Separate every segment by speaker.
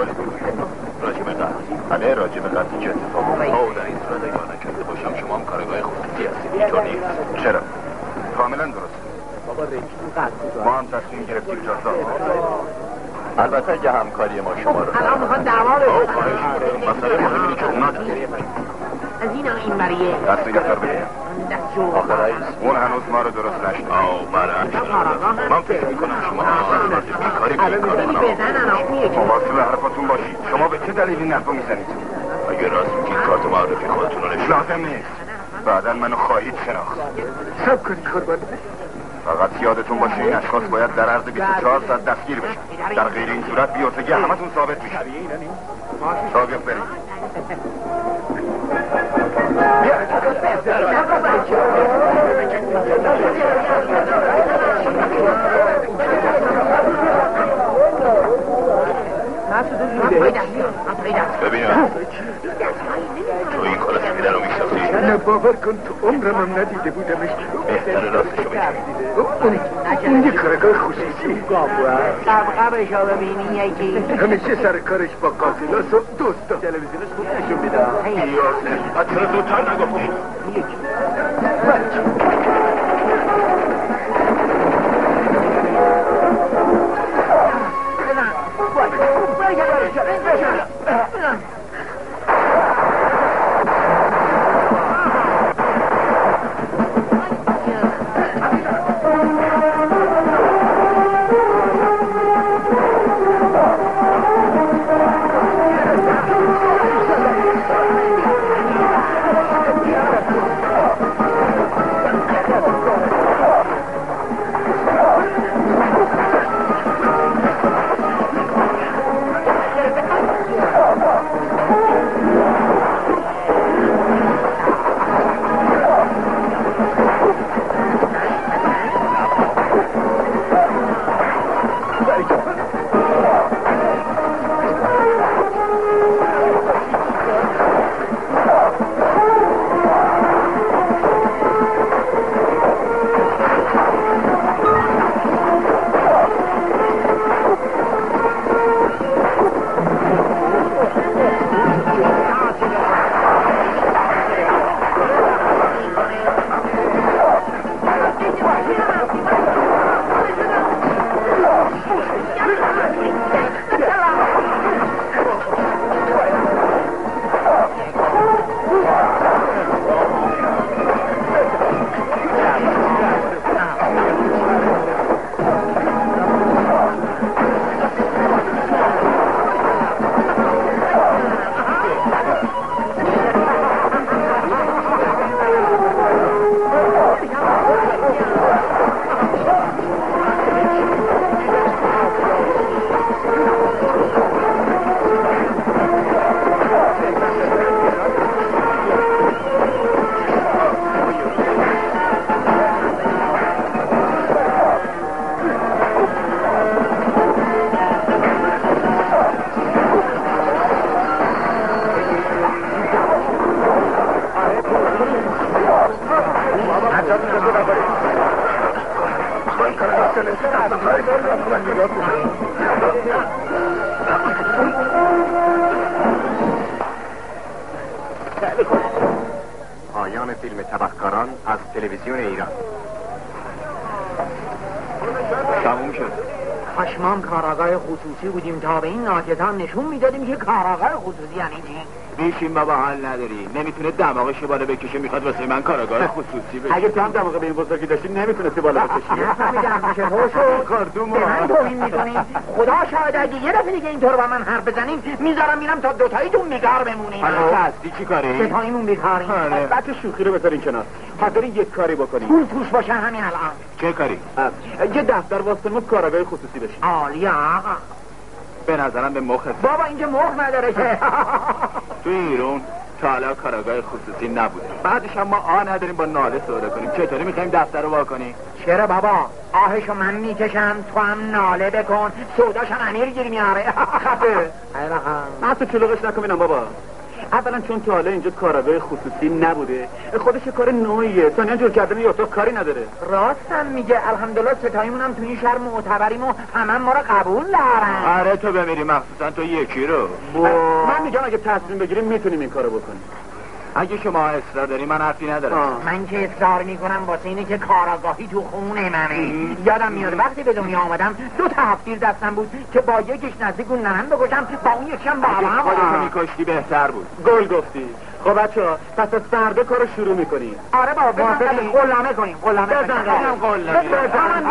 Speaker 1: سوالی راجب قتل بله راجب قتل چه اتفاق او در این صورت اگر نکرده باشم شما هم کارگاه خصوصی هستید اینطور نیست. چرا؟ کاملا درست. ما هم تصمیم گرفتیم جزا البته اگه همکاری ما شما رو
Speaker 2: الان می‌خواد دعوا
Speaker 1: خواهش می‌کنم. مسئله مهم اینه که اونا
Speaker 2: از این این بریه
Speaker 1: دست
Speaker 2: جو
Speaker 1: آخه رئیس اون هنوز ما رو درست نشد. او بله من فکر می‌کنم شما بیکاری
Speaker 2: میگه
Speaker 1: مواظب حرفاتون باشید. شما به چه دلیلی حرفو می‌زنید؟ اگه راست میگید کارت معرفی خودتون رو نشون لازم نیست. بعدا منو خواهید شناخت.
Speaker 3: سب کنید قربان
Speaker 1: فقط یادتون باشه این اشخاص باید در عرض 24 ساعت دستگیر بشن. در غیر این صورت بیوتگی همتون ثابت میشه. سابق بریم ببینم تو این کلا سفیده رو می‌شناسی
Speaker 3: نه باور کن تو عمرم هم ندیده بودمش
Speaker 1: بهتر راستشو بگی
Speaker 3: اون اون یه کارگاه خصوصی
Speaker 2: بشا ببینی یکی
Speaker 3: همیشه سر کارش با قاتلاس و دوستا تلویزیونش خوب نشون میده
Speaker 1: یاسر چرا زودتر نگفتی پایان بیشین بابا حال نداری. نمی‌تونه دماغش بالا بکشه می‌خواد واسه من کاراگاه خصوصی بشه.
Speaker 3: اگه تو هم دماغ به این بزرگی داشتی نمی‌تونستی بالا بکشی.
Speaker 2: نفهمیدم میشه. تو شد
Speaker 1: کارتون
Speaker 2: به من توهین خدا شاید اگه یه دفعه دیگه اینطور با من حرف بزنیم می‌ذارم میرم تا دوتاییتون بیکار بمونیم.
Speaker 1: حالا هستی؟ چی کاری؟
Speaker 2: ستاییمون بیکاریم.
Speaker 1: آره.
Speaker 3: بعد شوخی رو بذارین کنار. حاضر یک کاری بکنیم
Speaker 2: پول توش باشه همین الان.
Speaker 1: چه کاری؟
Speaker 3: یه دفتر واسه ما کاراگاه خصوصی بشیم
Speaker 2: عالی آقا.
Speaker 1: به نظرم به مخت
Speaker 2: بابا اینجا مخ نداره که.
Speaker 1: تو ایران تا حالا کاراگاه خصوصی نبوده. بعدش هم ما آه نداریم با ناله سودا کنیم. چطوری می‌خوایم دفتر رو وا کنیم؟
Speaker 2: چرا بابا؟ آهشو من می‌کشم تو هم ناله بکن. سوداشم امیر گیر میاره.
Speaker 1: خفه.
Speaker 3: من تو چلوغش نکنم بابا. اولا چون تا حالا اینجا کاراگاه خصوصی نبوده خودش کار نوعیه. ثانیا جور کردن یه اتاق کاری نداره.
Speaker 2: راستم میگه الحمدلله ستاییمون هم تو این شهر معتبریم و همه ما رو قبول دارن.
Speaker 1: آره تو بمیری مخصوصا تو یکی رو.
Speaker 3: من میگم اگه تصمیم بگیریم می‌تونیم این کارو بکنیم.
Speaker 1: اگه شما اصرار داری من حرفی ندارم.
Speaker 2: من که اصرار می‌کنم واسه اینه که کاراگاهی تو خونه منه. یادم میاد وقتی به دنیا آمدم دو تا هفتیر دستم بود که با یکیش نزدیک اون ننم بکشم با اون یکیشم
Speaker 1: اگه خودتو
Speaker 2: بابام
Speaker 1: میکشتی بهتر بود.
Speaker 3: گل گفتی. خب بچه ها پس از فردا کارو شروع می‌کنیم.
Speaker 2: آره بابا بزن؟ قلامه کنیم قلامه
Speaker 3: بزن
Speaker 2: کنیم.
Speaker 3: قلم.
Speaker 1: قلامه.
Speaker 2: بزن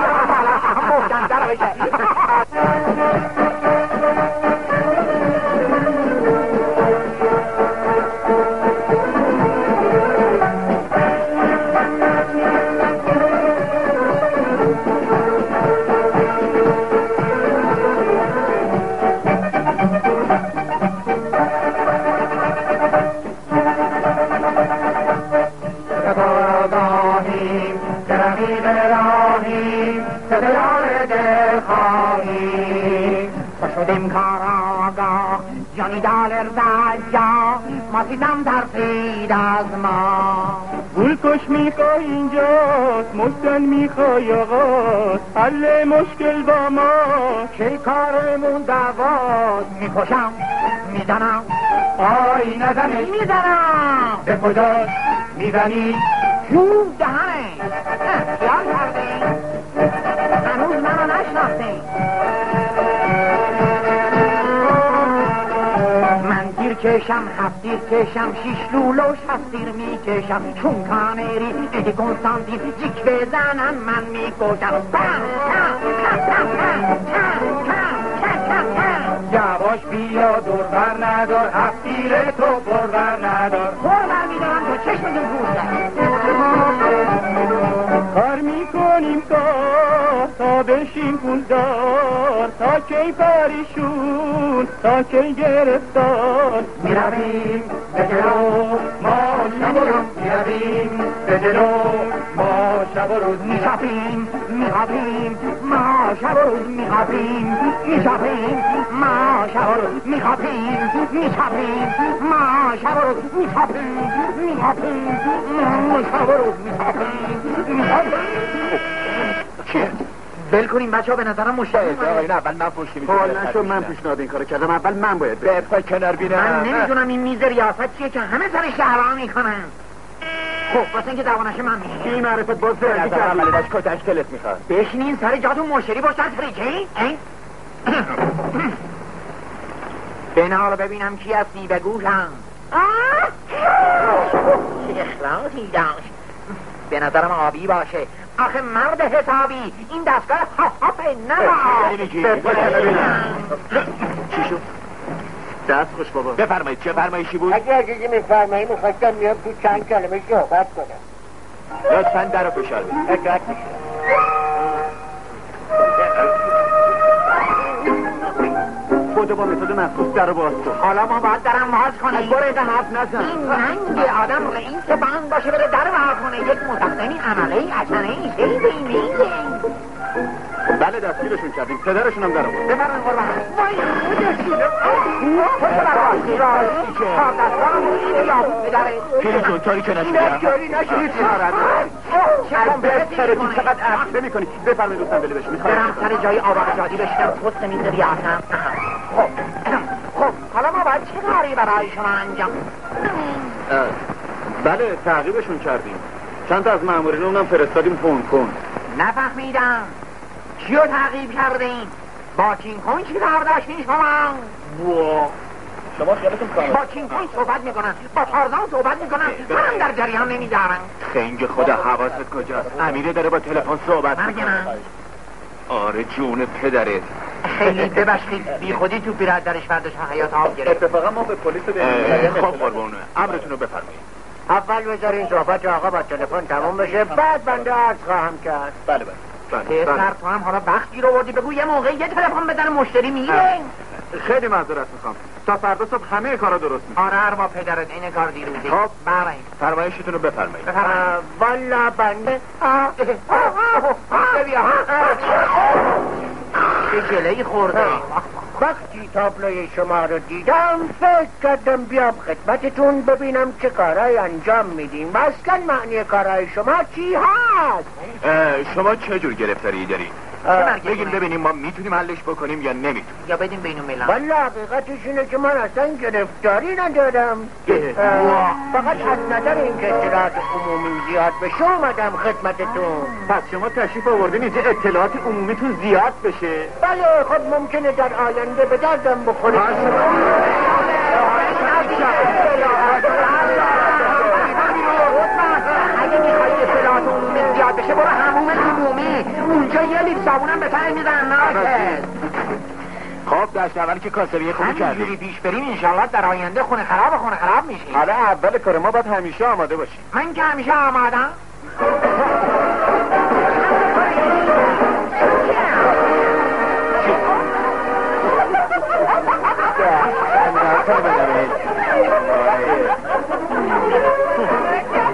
Speaker 2: دلار جا ما دیدم در پید از ما
Speaker 3: گل کش می‌خوای اینجاست مستن می‌خوای آغاز حل مشکل با ما
Speaker 2: چه کارمون دواست می‌کشم می‌زنم
Speaker 3: آی نزنش
Speaker 2: می‌زنم
Speaker 3: به کجاست می‌زنی
Speaker 2: چون دهنه خیال کردی هنوز منو نشناختی کشم هفت کشم شیش لولوش هفت می کشم چون کامری ای کنستانتین جیک بزنم من می می‌کشم
Speaker 3: یواش بیا دور بر ندار. هفتیر تو تو بر ندار.
Speaker 2: برور میدارم تو چشم دور
Speaker 3: کار می‌کنیم کار تا بشیم پولدار تا کی پریشون؟ تا کی گرفتار؟ می‌رویم به جلو ما شب و روز می‌رویم به جلو. ما شب و روز
Speaker 2: میخوابیم میخوابیم. ما شب و روز میخوابیم میخوابیم ما شب و روز میخوابیم میخوابیم ما شب و روز میخوابیم میخوابیم. ما شب و روز میخوابیم میخوابیم.
Speaker 1: چیه؟
Speaker 2: بل کنیم بچه ها به نظرم مشتری
Speaker 1: آقایون اول من پشتی
Speaker 3: حال نشو من پیشنهاد این کارو کردم. اول من باید
Speaker 1: به پا کنار بینم
Speaker 2: من نمی‌دونم این میز ریاست چیه که همه سر شهرها می‌کنن. خب واسه اینکه دوانش من میشه
Speaker 3: این معرفت باز زرگی
Speaker 1: نظر
Speaker 3: کردی.
Speaker 1: عملی داشت کتش کلت می‌خواد.
Speaker 2: بشینین سر جاتون مشتری باشن فریجه این بنا رو ببینم کی هستی به گوشم چه اخلاصی داشت. به نظرم آبی باشه. آخه مرد حسابی این دستگاه هاپ نه
Speaker 1: میگی؟
Speaker 3: به پا کنار بینم. چی شد؟ دست خوش بابا.
Speaker 1: بفرمایید چه فرمایشی بود؟
Speaker 4: اگه اگه میفرمایی می‌خواستم میام تو چند کلمه صحبت کنم.
Speaker 1: لطفا در رو فشار بدید.
Speaker 3: خود با متد مخصوص در باز کن
Speaker 2: حالا ما باید درم باز کنیم.
Speaker 3: برو اینقدر حرف نزن.
Speaker 2: این ننگ آدم رئیس بند باشه بره در باز کنه. یک متقدمی عمله ای اچنه ای بیمیه
Speaker 3: بله دستگیرشون کردیم. پدرشون هم در آورد
Speaker 1: بله. بفرمایید کاری که
Speaker 3: نشده کاری نشده بفرمایید
Speaker 2: بله سر جای بشتم خب. خب حالا ما باید چه کاری برای شما انجام
Speaker 3: بله تعقیبشون کردیم. چند تا از مامورین اونم فرستادیم هنگ کنگ.
Speaker 2: نفهمیدم. چیو تعقیب کردین؟ با کینگ کنگ چی کار داشتین شما؟
Speaker 3: شما خیالتون
Speaker 2: با کینگ کنگ صحبت می‌کنن با تارزان صحبت می‌کنن. منم در جریان نمیدارم
Speaker 1: خنگ خدا حواست کجاست؟ امیره داره با تلفن صحبت
Speaker 2: من.
Speaker 1: آره جون پدرت
Speaker 2: خیلی ببخشید بی خودی تو پیرد درش برداشت حیات آب گرفت.
Speaker 3: اتفاقا ما به پلیس
Speaker 1: اه، خب قربونه. امرتون رو بفرمایید.
Speaker 4: اول بذارین صحبت آقا با تلفن تموم بشه بعد بنده عرض خواهم کرد.
Speaker 1: بله بله.
Speaker 2: پسر تو هم حالا وقت گیر آوردی بگو یه موقع یه تلفن بزنه مشتری میره
Speaker 3: خیلی معذرت می‌خوام. تا فردا صبح همه کارا درست میشه
Speaker 2: آره هر با پدرت این کار دیروزی
Speaker 1: خب.
Speaker 2: بله
Speaker 1: فرمایشتون رو بفرمایید.
Speaker 2: بفرمایید.
Speaker 4: والا بنده.
Speaker 2: بیا. چه جلهی خورده.
Speaker 4: وقتی تابلوی شما رو دیدم فکر کردم بیام خدمتتون ببینم چه کارهای انجام میدیم و اصلا معنی کارهای شما چی هست
Speaker 1: شما چه جور گرفتاری داری؟ بگیم ببینیم ما می‌تونیم حلش بکنیم یا نمی‌تونیم.
Speaker 2: یا بدیم بینو ملل
Speaker 4: والا حقیقتش اینه که من اصلا گرفتاری ندارم. فقط از نظر اینکه اطلاعات عمومی زیاد بشه اومدم خدمتتون.
Speaker 1: پس شما تشریف آوردین اینجا اطلاعات عمومیتون زیاد بشه.
Speaker 4: بله خب ممکنه در آینده به دردم بخوره.
Speaker 2: اگه میخوایی اطلاعات عمومی زیاد بشه برو هموم عمومی. اونجا یه لیب صابونم به تنگ می‌زنن ناکس
Speaker 1: خب دست اول که کاسبی خوبی
Speaker 2: همینجوری
Speaker 1: کردی.
Speaker 2: پیش بریم انشالله در آینده خونه خراب خونه خراب میشیم.
Speaker 1: حالا اول کار ما باید همیشه آماده باشیم.
Speaker 2: من که همیشه آمادم.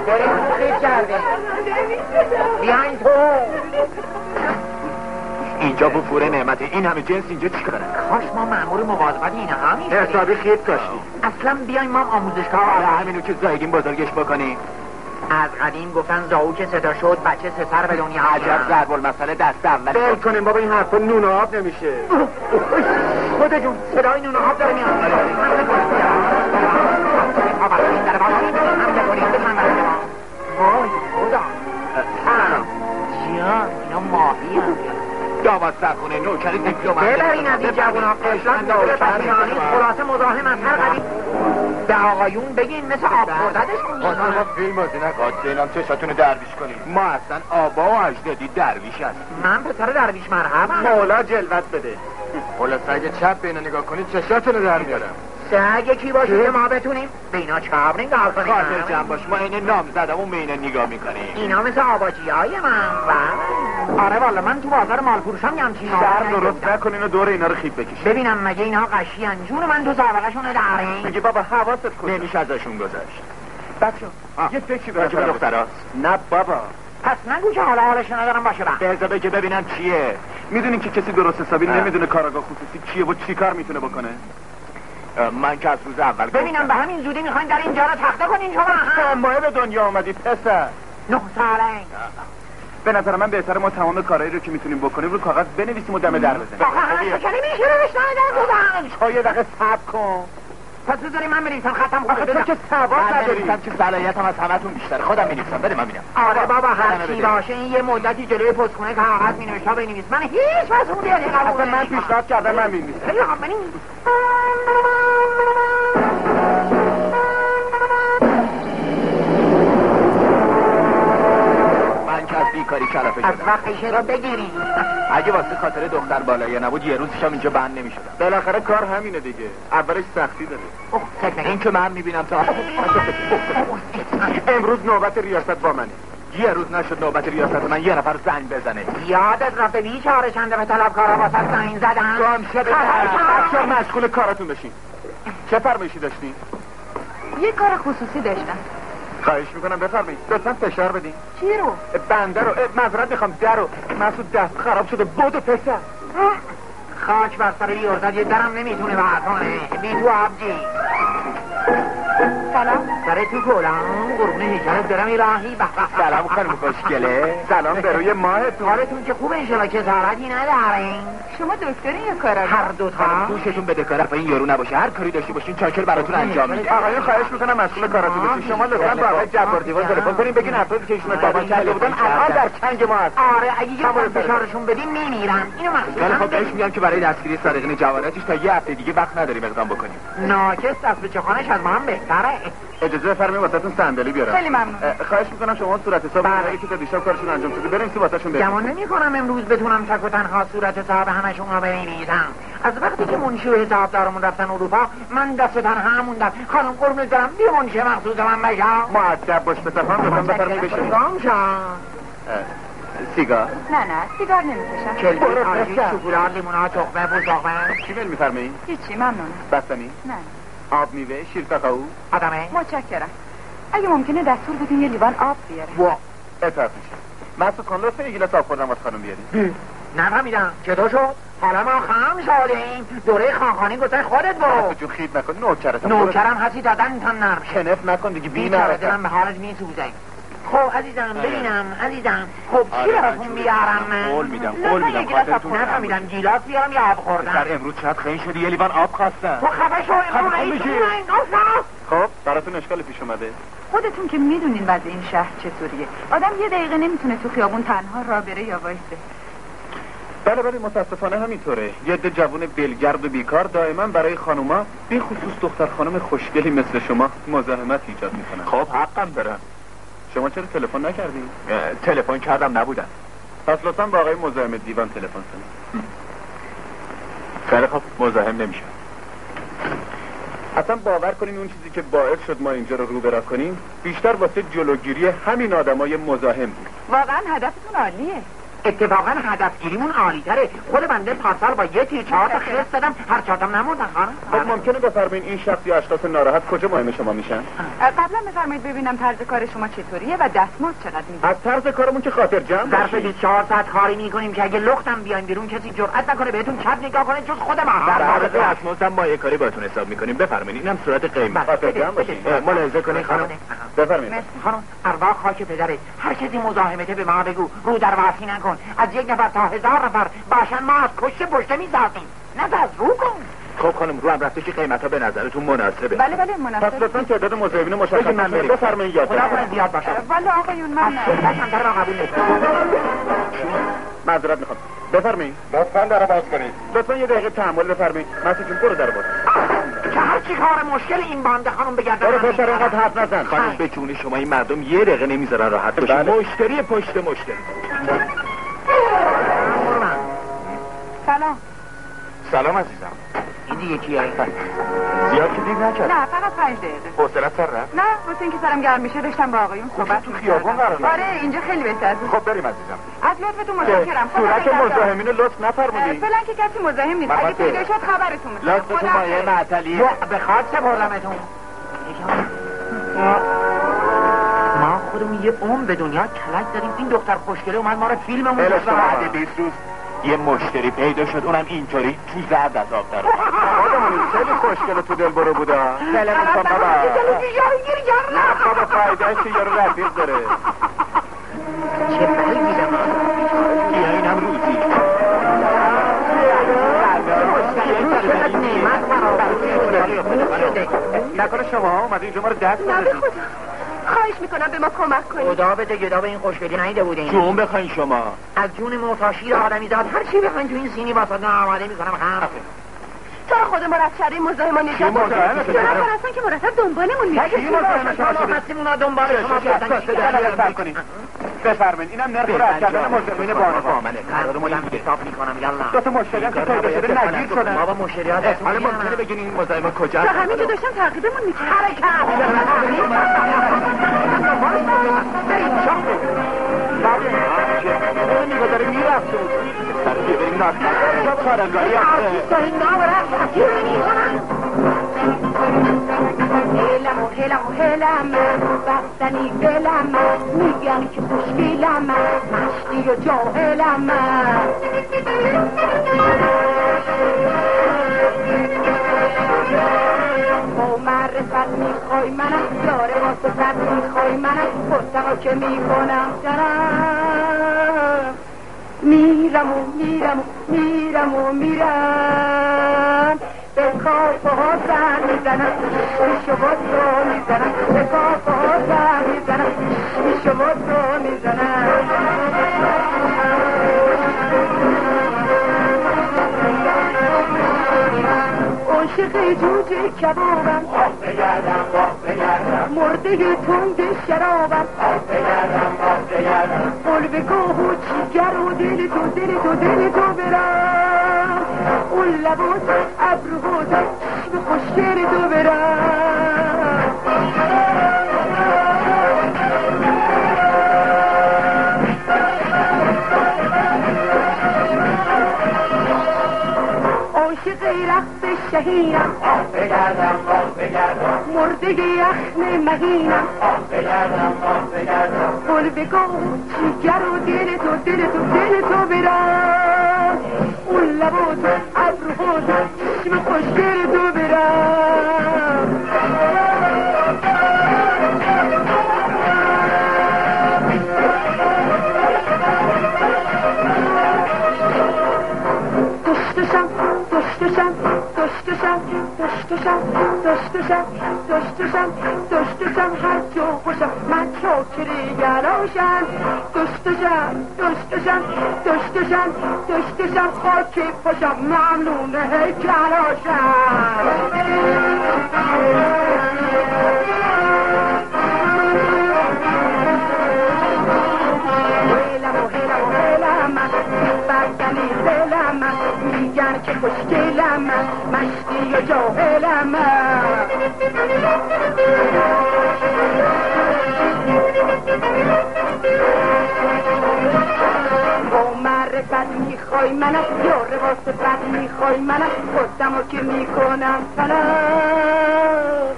Speaker 2: داریم خیلی کرده بیاین تو.
Speaker 1: اینجا بفور نعمته. این همه جنس اینجا چیکاره
Speaker 2: کاش ما مأمور مواظبت این همین
Speaker 1: حسابی خیط کاشتی
Speaker 2: اصلا بیاین ما آموزشگاه آره
Speaker 1: همینو که زایدین بزرگش بکنی
Speaker 2: از قدیم گفتن زاو که ستا شد بچه سه سر به دنیا
Speaker 1: عجب. ضرب المثل دست اول.
Speaker 3: بل کنیم بابا این حرفا نون و آب نمیشه.
Speaker 2: خود جون صدای نون آب داره میاد. ما وای خدا. جان اینا ماهی هم.
Speaker 1: داماد سرخونه نوکر دیپلمات
Speaker 2: ببرین از این جوان ها. قشنگ دور بسیانی خلاصه مزاحم از هر قدیم. به آقایون بگین مثل آب خوردتشون
Speaker 1: ما
Speaker 2: می‌کنن.
Speaker 1: فیلم بازی نکات اینم چشاتونو درویش کنیم. ما اصلا آبا و اجدادی درویش هست
Speaker 2: من پسر درویش مرحبا
Speaker 3: مولا جلوت بده.
Speaker 1: خلاص اگه چپ به اینا نگاه کنید چشاتونو در میارم.
Speaker 2: سگ کی باشه که ما بتونیم؟ به اینا چاپ نگاه
Speaker 1: خاطر
Speaker 2: کنیم
Speaker 1: جمع باش ما اینه نام زدم به اینا نگاه می‌کنیم.
Speaker 2: اینا مثل آباجی های من و آره والا من تو بازار مال فروشم یه همچین
Speaker 3: سر
Speaker 2: آبایی
Speaker 3: درست
Speaker 2: ندیدم.
Speaker 3: نکن اینو دور اینا رو خیب بکش
Speaker 2: ببینم مگه اینها قشیان جون من تو سابقه داریم
Speaker 3: میگه بابا حواست کن
Speaker 1: نمیشه ازشون گذشت.
Speaker 3: بچه یه فکری برای
Speaker 1: دختراست؟
Speaker 3: نه بابا.
Speaker 2: پس نگو که حالا حالش ندارم باشه با
Speaker 1: بذار بگه ببینم چیه.
Speaker 3: می‌دونین که کسی درست حسابی. نمی‌دونه کاراگاه خصوصی چیه و چی کار می‌تونه بکنه؟
Speaker 1: من که از روز اول
Speaker 2: ببینم به همین زودی می‌خواین در اینجا رو تخته کنین شما. هم.
Speaker 3: به دنیا آمدی پسر؟
Speaker 2: نه ساله
Speaker 3: به نظر من بهتره ما تمام کارهایی رو که می‌تونیم بکنیم رو کاغذ بنویسیم و دم در بزنیم.
Speaker 2: آخه همه شکلی میشه روش ندار بودن
Speaker 3: تا یه دقیقه صبر کن.
Speaker 2: پس بذاری من بنویسم خطم
Speaker 3: آخه
Speaker 2: خواهد
Speaker 3: تو که سواد
Speaker 1: من
Speaker 3: نداری.
Speaker 1: نویسم که صلاحیتم از همتون بیشتره. خودم می‌نویسم. بده من میرم
Speaker 2: آره بابا هر
Speaker 1: منو
Speaker 2: چی
Speaker 1: بده.
Speaker 2: باشه این یه مدتی جلوی پستخونه کاغذ می نوشتا بنویس. من هیچ مسئولیتی قبول
Speaker 3: اصلا من. پیشنهاد کردم من می‌نویسم.
Speaker 2: خیلی خوب،
Speaker 1: از بیکاری کلافه
Speaker 2: از وقتش رو بگیریم.
Speaker 1: اگه واسه خاطر دختر بالایه نبود یه روزشم اینجا بند نمی‌شدم
Speaker 3: بالاخره کار همینه دیگه. اولش سختی داره.
Speaker 2: اوه،
Speaker 1: این که من می‌بینم تا
Speaker 3: امروز نوبت ریاست با منه.
Speaker 1: یه روز نشد نوبت ریاست من یه نفر زنگ بزنه.
Speaker 2: یادت رفته بیچاره چنده به طلبکارا واسه زنگ زدن.
Speaker 1: گم شده
Speaker 3: بچه مشغول کاراتون بشین. چه فرمایشی داشتین؟
Speaker 5: یه کار خصوصی داشتم.
Speaker 3: خواهش می‌کنم بفرمایید. لطفا فشار بدین.
Speaker 5: چی رو؟
Speaker 3: بنده رو معذرت می‌خوام در رو مسعود دست خراب شده بدو پسر.
Speaker 2: خاک بر سر یه درم نمی‌تونه برکنه بی تو آبجی.
Speaker 5: سلام.
Speaker 2: سر تو کلام قربون هیچارت برم الهی. به به.
Speaker 1: سلام خانم خوشگله.
Speaker 3: سلام به روی ماهتون.
Speaker 2: حالتون که خوب انشالله که زارتی ندارین
Speaker 5: شما دکتری یا کارا
Speaker 2: هر دوتا
Speaker 1: دوشتون بده کار این یارو نباشه. هر کاری داشته باشین چاکر براتون انجام میده.
Speaker 3: آقایون خواهش می‌کنم مسئول کاراتون بشین. شما لطفا با آقای جبار دیوان تلفن کنین بگین افرادی که ایشون بابا کرده بودن. الان در کنگ ما هست
Speaker 2: آره اگه یه فشارشون بدیم میمیرن اینو
Speaker 1: ولی خب
Speaker 2: مخصوصا
Speaker 1: بهش میگم که برای دستگیری سارقین جوانتش تا یه هفته دیگه وقت نداریم اقدام بکنیم.
Speaker 2: ناکس دست به چخانش از ما هم بهتره.
Speaker 3: اجازه بفرمایید واسهتون صندلی بیارم.
Speaker 5: خیلی ممنون.
Speaker 3: اه، خواهش می‌کنم شما صورت حساب
Speaker 2: بله.
Speaker 3: اونایی که تا دیشب کارشون انجام شده بریم واسهشون بریم
Speaker 2: گمان نمی کنم امروز بتونم تک و تنها صورت صاحب همشون رو ببینیدم. از وقتی که منشی و حسابدارمون رفتن اروپا من دست تنها موندم خانم قربونت برم بیا منشی مخصوص من بشم.
Speaker 3: معدب باش پسر خانم بفرمایید اه، سیگار؟
Speaker 5: نه نه سیگار نمی‌کشم.
Speaker 2: آجیل
Speaker 3: پسر.
Speaker 2: شکلات لیمونات تخمه پوزاقمه
Speaker 3: چی میل میفرمایید
Speaker 5: هیچی ممنونم
Speaker 3: بستنی؟
Speaker 5: نه
Speaker 3: آب میوه شیر کاکائو
Speaker 2: آدمه.
Speaker 5: متشکرم. اگه ممکنه دستور بدین یه لیوان آب بیاره.
Speaker 2: وا
Speaker 3: اطاعت میشه مسعود خان لطفا یه گیلاس آب خوردن واسه خانم بیارید
Speaker 2: نفهمیدم چطور شد حالا ما خام شدیم. دوره خانخانی گذار خودت برو
Speaker 3: جون خید نکن. نوکرتم
Speaker 2: نوکرم هستی دادن تا نرم
Speaker 3: کنف نکن دیگه بی
Speaker 2: دلم به حالت میسوزه. خب عزیزم ببینم عزیزم. خب چی
Speaker 3: آره،
Speaker 2: براتون
Speaker 3: جون.
Speaker 2: بیارم
Speaker 3: قول میدم قول میدم. خاطرتون
Speaker 2: نفهمیدم. گیلاس بیارم یا آب
Speaker 3: سر
Speaker 2: خوردم
Speaker 3: امروز چقدر خیلی شدی؟ یه لیوان آب خواستم
Speaker 2: تو خفه شو امرو
Speaker 3: خفه
Speaker 2: رئیس
Speaker 3: بشی.
Speaker 2: اون این گفتم
Speaker 3: خب براتون اشکال پیش اومده.
Speaker 5: خودتون که می‌دونین وضع این شهر چطوریه. آدم یه دقیقه نمی‌تونه تو خیابون تنها را بره یا وایسه.
Speaker 3: بله بله متاسفانه همینطوره. یه عده جوون بلگرد و بیکار دائما برای خانوما به خصوص دختر خانم خوشگلی مثل شما مزاحمت ایجاد می‌کنن. خب حقم دارم. شما چرا تلفن نکردین تلفن کردم نبودم. پس لطفا با آقای مزاحم دیوان تلفن کنید. خیلی خب مزاحم نمیشم. اصلا باور کنین اون چیزی که باعث شد ما اینجا رو رو برا کنیم بیشتر واسه جلوگیری همین آدمای مزاحم بود.
Speaker 5: واقعا هدفتون عالیه.
Speaker 2: اتفاقا هدفگیریمون عالی تره خود بنده پارسال با یه تیر چهار تا خرس دادم هر چهارتام نموندن خانم
Speaker 3: خب ممکنه بفرمایین این شخص یا اشخاص ناراحت کجا مهم شما میشن؟
Speaker 5: قبلا بفرمایید ببینم طرز کار شما چطوریه و دستمزد چقدر میده
Speaker 3: از طرز کارمون که خاطر جمع
Speaker 2: ظرف
Speaker 3: باشید.
Speaker 2: 24 ساعت کاری می‌کنیم که اگه لختم بیایم بیرون کسی جرئت نکنه بهتون چپ نگاه کنه جز خود ما
Speaker 3: در حال دستمزدم مایه کاری باتون حساب می‌کنیم. بفرمایید اینم صورت قیمت. خاطر جمع باشید. ملاحظه کنید خانم. بفرمایید.
Speaker 2: خانم ارواح خاک پدره. هر کسی مزاحمته به ما بگو. رو در واسی نکن از یک نفر تا هزار نفر باشن ما از کشته پشته می‌سازیم نه از رو کن.
Speaker 3: خب خانم رو هم رفته که قیمت ها به نظرتون مناسبه؟
Speaker 5: بله بله
Speaker 3: پس
Speaker 5: مناسب
Speaker 3: لطفا تعداد مزاحمین رو مشخص
Speaker 2: من بریم.
Speaker 3: بفرمایید یاد
Speaker 2: خدا کنه
Speaker 3: بگیرید.
Speaker 2: زیاد باشه.
Speaker 5: والا آقایون من
Speaker 2: ما قبول نیست.
Speaker 3: معذرت می‌خوام. بفرمایید. لطفا در باز کنید. لطفا یه دقیقه تحمل بفرمایید. مسعود جون برو در باز
Speaker 2: که هر چی کار مشکل این بانده خانم بگردن
Speaker 3: برو
Speaker 2: من
Speaker 3: پسر. اینقدر حرف نزن.
Speaker 2: خانم،
Speaker 3: به جون شما این مردم یه دقیقه نمی‌ذارن راحت باشین مشتری پشت مشتری
Speaker 2: من.
Speaker 5: سلام.
Speaker 3: سلام عزیزم.
Speaker 2: این دیگه کیه؟
Speaker 3: زیاد که دیر نکرد.
Speaker 5: نه فقط پنج دقیقه.
Speaker 3: حوصلت سر رفت؟
Speaker 5: نه واسه اینکه سرم گرم میشه داشتم با آقایون صحبت
Speaker 3: تو خیابون. قرار
Speaker 5: آره اینجا خیلی بهتر.
Speaker 3: خب بریم عزیزم.
Speaker 5: از لطفتون متشکرم
Speaker 3: صورت. مزاحمین رو لطف
Speaker 5: اه،
Speaker 3: نفرمودین
Speaker 5: فعلا که کسی مزاحم نیست. اگه پیدا. شد خبرتون میدم
Speaker 3: لطفتون مایه معطلی.
Speaker 2: به خاک سپردمتون. ما خودمون یه عمر به دنیا کلک داریم. این دختر خوشگله اومد ما رو فیلممون
Speaker 3: بعد
Speaker 2: بزنه
Speaker 3: 20 روز یه مشتری پیدا شد اونم اینطوری تو زرد از آب در اومد. خیلی خوشگل تو دل برو بودا. سلام کن بابا. نه بابا فایده که یارو رفیق داره.
Speaker 2: چه بلایی میدم.
Speaker 3: بیا اینم روزی. نکنه شما اومده اینجا ما رو دست
Speaker 5: خواهش می‌کنم به ما کمک کنید.
Speaker 2: خدا بده گدا به این خوشگلی نیده بودیم
Speaker 3: جون بخواین شما.
Speaker 2: از جون موتاشیر آدمی زاد هر چی بخواین تو این سینی واسه نه آماده می‌کنم. خم
Speaker 5: تو رو خدا ما از شر مزاحمان نجات بده
Speaker 3: شده؟
Speaker 5: جناب پرستان که مرتب دنبالمون میشه.
Speaker 3: مزاحم شما
Speaker 2: دنبال شما
Speaker 3: بفرمایید اینم نرخ رد کردن مزاحمین بانوان
Speaker 2: قرار مدام حساب می‌کنم یالا
Speaker 3: دو تا مشتری که پیدا شده نگیر شدن
Speaker 2: بابا مشتریات
Speaker 3: حالا ممکنه بگین این مزاحم کجا
Speaker 5: تا همینجا داشتم تعقیبمون می‌کرد
Speaker 3: نگاه داره می‌رفته سر بیا بریم ناکن کارگاهی
Speaker 5: هلم و هلم و هلم بستنی دلم میگن که خوشگلم مشتی و جاهلم با معرفت می‌خوای منم یاره واسه صد می‌خوای منم پرسقا که می‌کنم سرم میرم و میرم و میرم و میرم. به کافه ها زن می‌زنم. میشه با تو می‌زنم. به کافه ها زن می‌زنم. میشه با تو می‌زنم. عاشق جوجه کبابم. مرده تند شرابم. قل بگاه و چیگر و دل تو دل تو دل تو برم. اون لباس ابروهات چشم خوشگل تو برم. شهینم
Speaker 4: آه بگردم آه بگردم.
Speaker 5: مرده یخم مهینم.
Speaker 4: آه بگردم آه بگردم.
Speaker 5: گل بگو چیگر و دل تو دل تو دل تو برم. اون لبا تو ابرو تو چشم خوشگل تو برم. دشتشم دشتشم دشتشم دشتشم هر جو خوشم من چاکری گلاشم دشتشم دشتشم دشتشم دشتشم خاکی پاشم. ممنون هیلم که خوشگلم من مشتی و جاهلم من معرفت می‌خوای منم یا رواسه بد می‌خوای منم خودم که می‌کنم تلف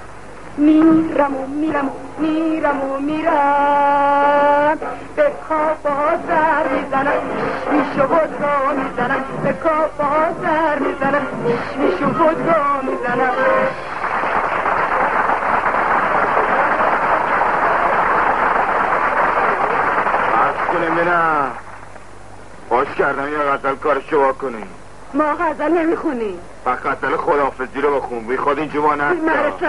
Speaker 5: میرم و میرم و میرم و میرم به کافا سر می‌زنم. میشو ودگا می‌زنم. به کافا سر می‌زنم. میشو
Speaker 3: عرض کنیم بینم باش کردم یه غزل کارش جوا کنیم
Speaker 5: ما غزل نمی‌خونیم.
Speaker 3: فقط غزل خداحافظی رو بخون. بی خود این جوان هست
Speaker 5: معرفت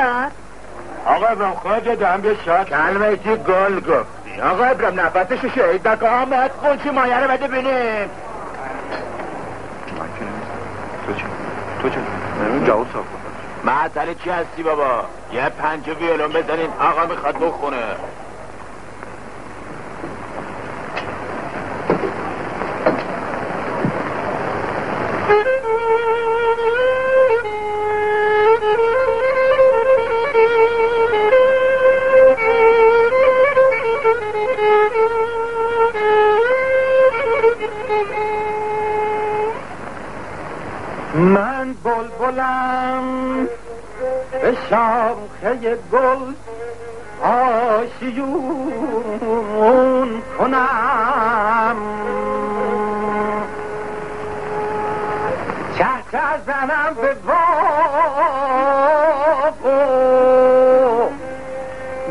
Speaker 3: آقا ابرام خود دهم به شاد. کلمه چی؟ گل گفتی آقا ابرام نفسشو شهید دکا آمد خون چی مایه رو بده بینیم تو چی؟ تو چی؟ جواب صاف مسئله چی هستی بابا یه پنج ویولون بزنین آقا می‌خواد بخونه
Speaker 6: بلبلم به شاخه گل آشیون کنم. چه چه زنم به باغ و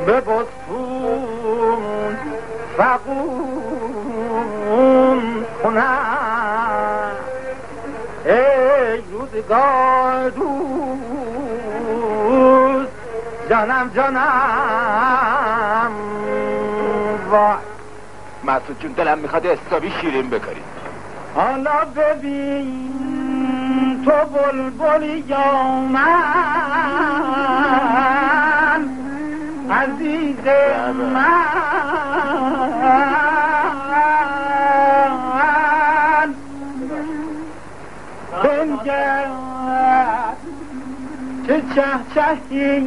Speaker 6: به بستون فقون کنم. ای روزگار دوست جانم جانم. وای.
Speaker 3: مسعود جون دلم می‌خواد استابی شیرین بکاری.
Speaker 6: حالا ببین تو بلبلی یا من. عزیز من. که چه چهی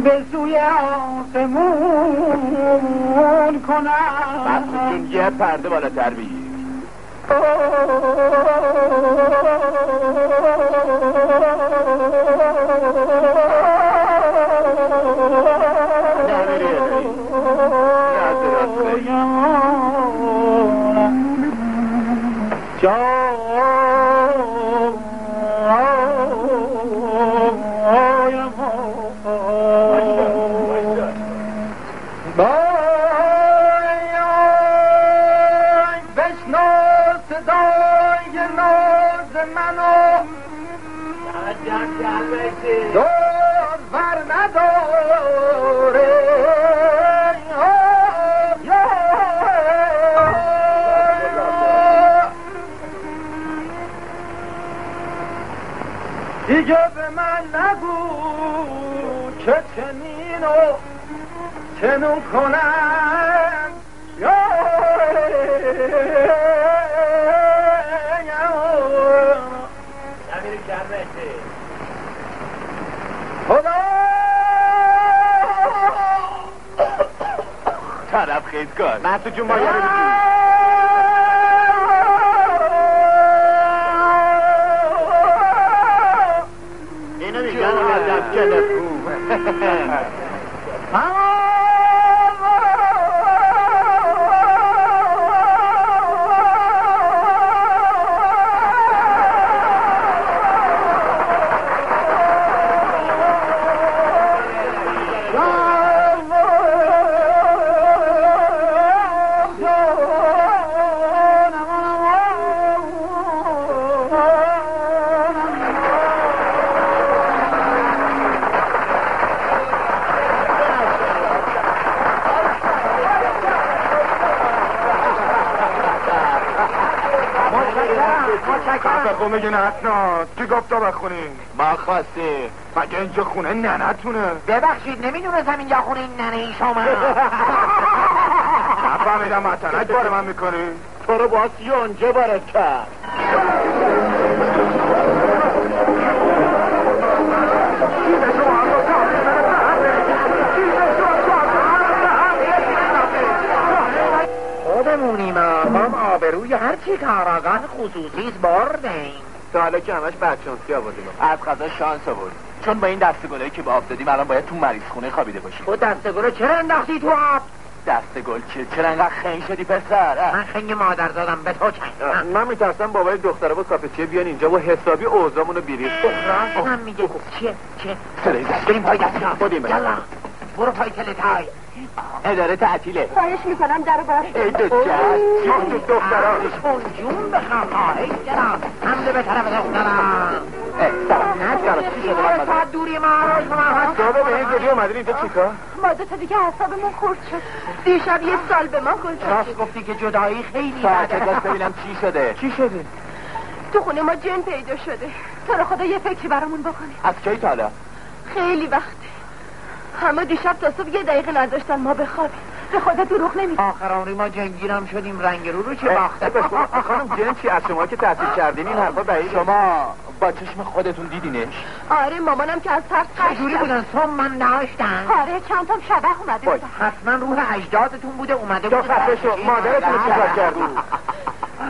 Speaker 6: به سوی آسمون کنم.
Speaker 3: جون یه پرده بالاتر بگیر.
Speaker 6: بشنو من نگو که چنین و چنون کنم. یا خدا!
Speaker 3: طرف خیلی کار مسعود جون مایه خب میگه نتنا چی گفتا بخونی؟
Speaker 2: ما خواستیم
Speaker 3: مگه اینجا خونه ننتونه؟
Speaker 2: ببخشید نمی‌دونستم اینجا خونه این ننه ای شما
Speaker 3: نفهمیدم متنک باره من می‌کنی.
Speaker 2: تو رو باز یونجه باره کرد. آبروی هر چی کاراگاه خصوصی بردیم.
Speaker 3: تا حالا که همش بدشانسی آوردیم.
Speaker 1: از غذا شانس آورد چون با این دستگلایی که به آب دادیم الان باید تو مریض خونه خوابیده باشیم.
Speaker 2: خود دستگلو چرا انداختی تو آب؟
Speaker 1: دستگل چیه چرا انقدر خنگ شدی پسر؟ اه.
Speaker 2: من خنگ مادر دادم به تو چنگ
Speaker 3: من میترسم بابای دختره با کاپچیه بیان اینجا و حسابی اوضامونو بیریز
Speaker 2: راست هم میگه. چیه؟ چیه؟
Speaker 1: صدای دست
Speaker 2: بریم پای
Speaker 1: خودیم بریم.
Speaker 2: برو پای کلیتای
Speaker 1: اداره تعطیله.
Speaker 5: خواهش می‌کنم در باز.
Speaker 1: ای دو جد
Speaker 3: تو دخترا
Speaker 2: چون جون بخوام خواهش جناب حمله به طرف تا دوری ما رو شما
Speaker 3: صبح به این زودی اومدین اینجا چیکار
Speaker 5: ما دو تا دیگه اعصابمون خورد شد. دیشب یه سال به ما گذشت
Speaker 2: راست گفتی که جدایی خیلی بده.
Speaker 1: دست ببینم چی شده.
Speaker 3: چی شده؟
Speaker 5: تو خونه ما جن پیدا شده. تو رو خدا یه فکری برامون بکنی.
Speaker 1: از کی تا حالا؟
Speaker 5: خیلی وقته همه دیشب تا صبح یه دقیقه نذاشتن ما بخوابیم. به خدا دروغ نمی
Speaker 2: آخر عمری ما جنگیرم شدیم رنگ رو رو چه باخته؟
Speaker 3: خانم جن چی از شما که تحصیل کردین؟ این حرفا بعید
Speaker 1: شما با چشم خودتون دیدینش؟
Speaker 5: آره مامانم که از ترس قش
Speaker 2: چجوری. بودن؟ سم من داشتن
Speaker 5: آره چند تا شبه اومده بودن.
Speaker 2: حتما روح اجدادتون بوده اومده
Speaker 3: تو
Speaker 2: بود
Speaker 3: خفه مادرتون چیکار کردی؟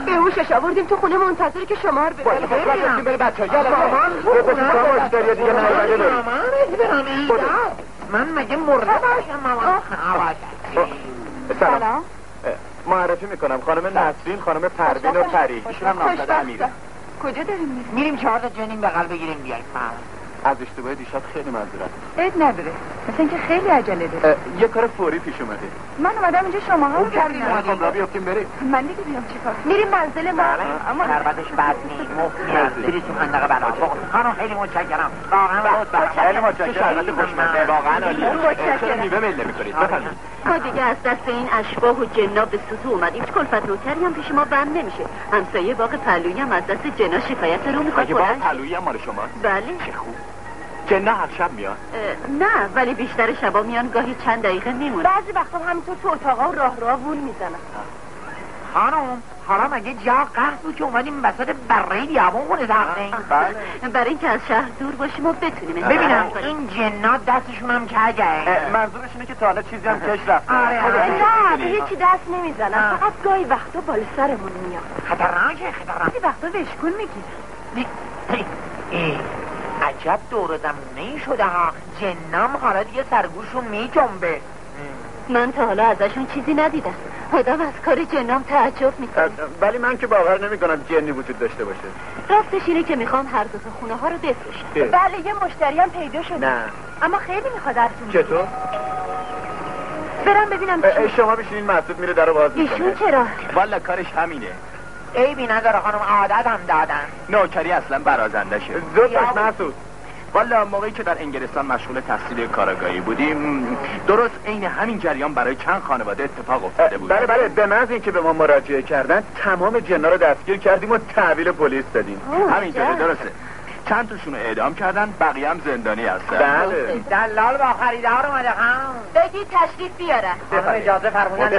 Speaker 5: به هوشش آوردیم تو خونه منتظر که شما رو ببریم.
Speaker 1: گفتیم بره بچه ها
Speaker 2: مامان
Speaker 3: یه بسید کام باشی داری؟ یا دیگه
Speaker 2: برم. ایجاد من مگه مرده باشم؟
Speaker 3: سلام.
Speaker 5: سلام.
Speaker 3: معرفی می‌کنم. خانم نسرین خانم پروین و پری
Speaker 1: ایشون هم نامزد امیره
Speaker 5: کجا داریم میریم؟
Speaker 2: میریم چهار تا جنین بغل بگیریم بیایم
Speaker 3: از اشتباه دیشب خیلی معذرت
Speaker 5: عید نداره. مثل اینکه خیلی عجله داره
Speaker 3: اه، یه کار فوری پیش اومده.
Speaker 5: من اومدم اینجا شما ها رو
Speaker 2: کردیم.
Speaker 5: ببینم.
Speaker 3: خب را بیفتیم بریم.
Speaker 5: من دیگه بیام چیکار میریم منزل ما. اما
Speaker 2: شربتش بد نیست. مفتی است بری تو خندق بلا. بخور. خانم خیلی متشکرم. واقعا لطف
Speaker 3: خیلی متشکرم. شربت خوشمزه. واقعا عالیه
Speaker 5: متشکرم.
Speaker 3: میوه میل نمی‌کنید بفرمایید.
Speaker 7: ما دیگه از دست این اشباه و جنا به سطو اومدیم. هیچ کلفت نوکری هم پیش ما بند نمیشه. همسایه باغ پلویی هم از دست جنا شکایت رو می‌خواد
Speaker 3: مگه با
Speaker 7: بلند شه.
Speaker 3: پلویی هم مال شما
Speaker 7: بله.
Speaker 3: چه خوب. جنه هر شب میاد
Speaker 7: نه ولی بیشتر شبا میان گاهی چند دقیقه میمونه
Speaker 5: بعضی وقتا همینطور تو اتاقا و راه راه وول می‌زنن.
Speaker 2: خانم حالا مگه جا قهر بود که اومدیم وسط بره خونه ساختیم
Speaker 3: بله.
Speaker 7: برای اینکه از شهر دور باشیم و بتونیم
Speaker 2: ببینم. این جنات دستشون هم کجه؟
Speaker 3: منظورش اینه که تا حالا چیزی هم کش رفت.
Speaker 2: آره، آره.
Speaker 5: نه به هیچی دست نمی‌زنن. فقط گاهی وقتا بالا سرمون میاد.
Speaker 2: خطرناکه خطرناک.
Speaker 5: بعضی وقتا وشکون می‌گیرن
Speaker 2: ای، عجب دور زمونه شده ها جنام حالا دیگه سرگوشون میجنبه
Speaker 7: من تا حالا ازشون چیزی ندیدم. آدم از کار جنام تعجب می‌کنه
Speaker 3: ولی من که باور نمی‌کنم جنی وجود داشته باشه.
Speaker 7: راستش اینه که می‌خوام هر دو تا خونه ها رو بفروشم.
Speaker 5: بله یه مشتری هم پیدا شده.
Speaker 3: نه.
Speaker 5: اما خیلی می‌خواد ارتون
Speaker 3: چطور؟
Speaker 5: برم ببینم
Speaker 3: اه،
Speaker 5: چی.
Speaker 3: اه، شما بشینین مسعود میره در رو باز
Speaker 7: ایشون
Speaker 3: می‌کنه
Speaker 7: چرا؟
Speaker 1: والا کارش همینه.
Speaker 2: عیبی نداره خانم عادت هم دادن.
Speaker 1: نوکری اصلا برازنده شه
Speaker 3: زود باش مسعود
Speaker 1: والا موقعی که در انگلستان مشغول تحصیل کاراگاهی بودیم درست عین همین جریان برای چند خانواده اتفاق افتاده بود.
Speaker 3: بله بله به محض اینکه به ما مراجعه کردن تمام جنا رو دستگیر کردیم و تحویل پلیس دادیم.
Speaker 1: همینطوره درسته. چند تاشون رو اعدام کردن بقیه هم زندانی هستن.
Speaker 3: بله.
Speaker 2: دلال با خریدار اومده خانم.
Speaker 7: بگی تشریف بیارن.
Speaker 2: اجازه فرمودن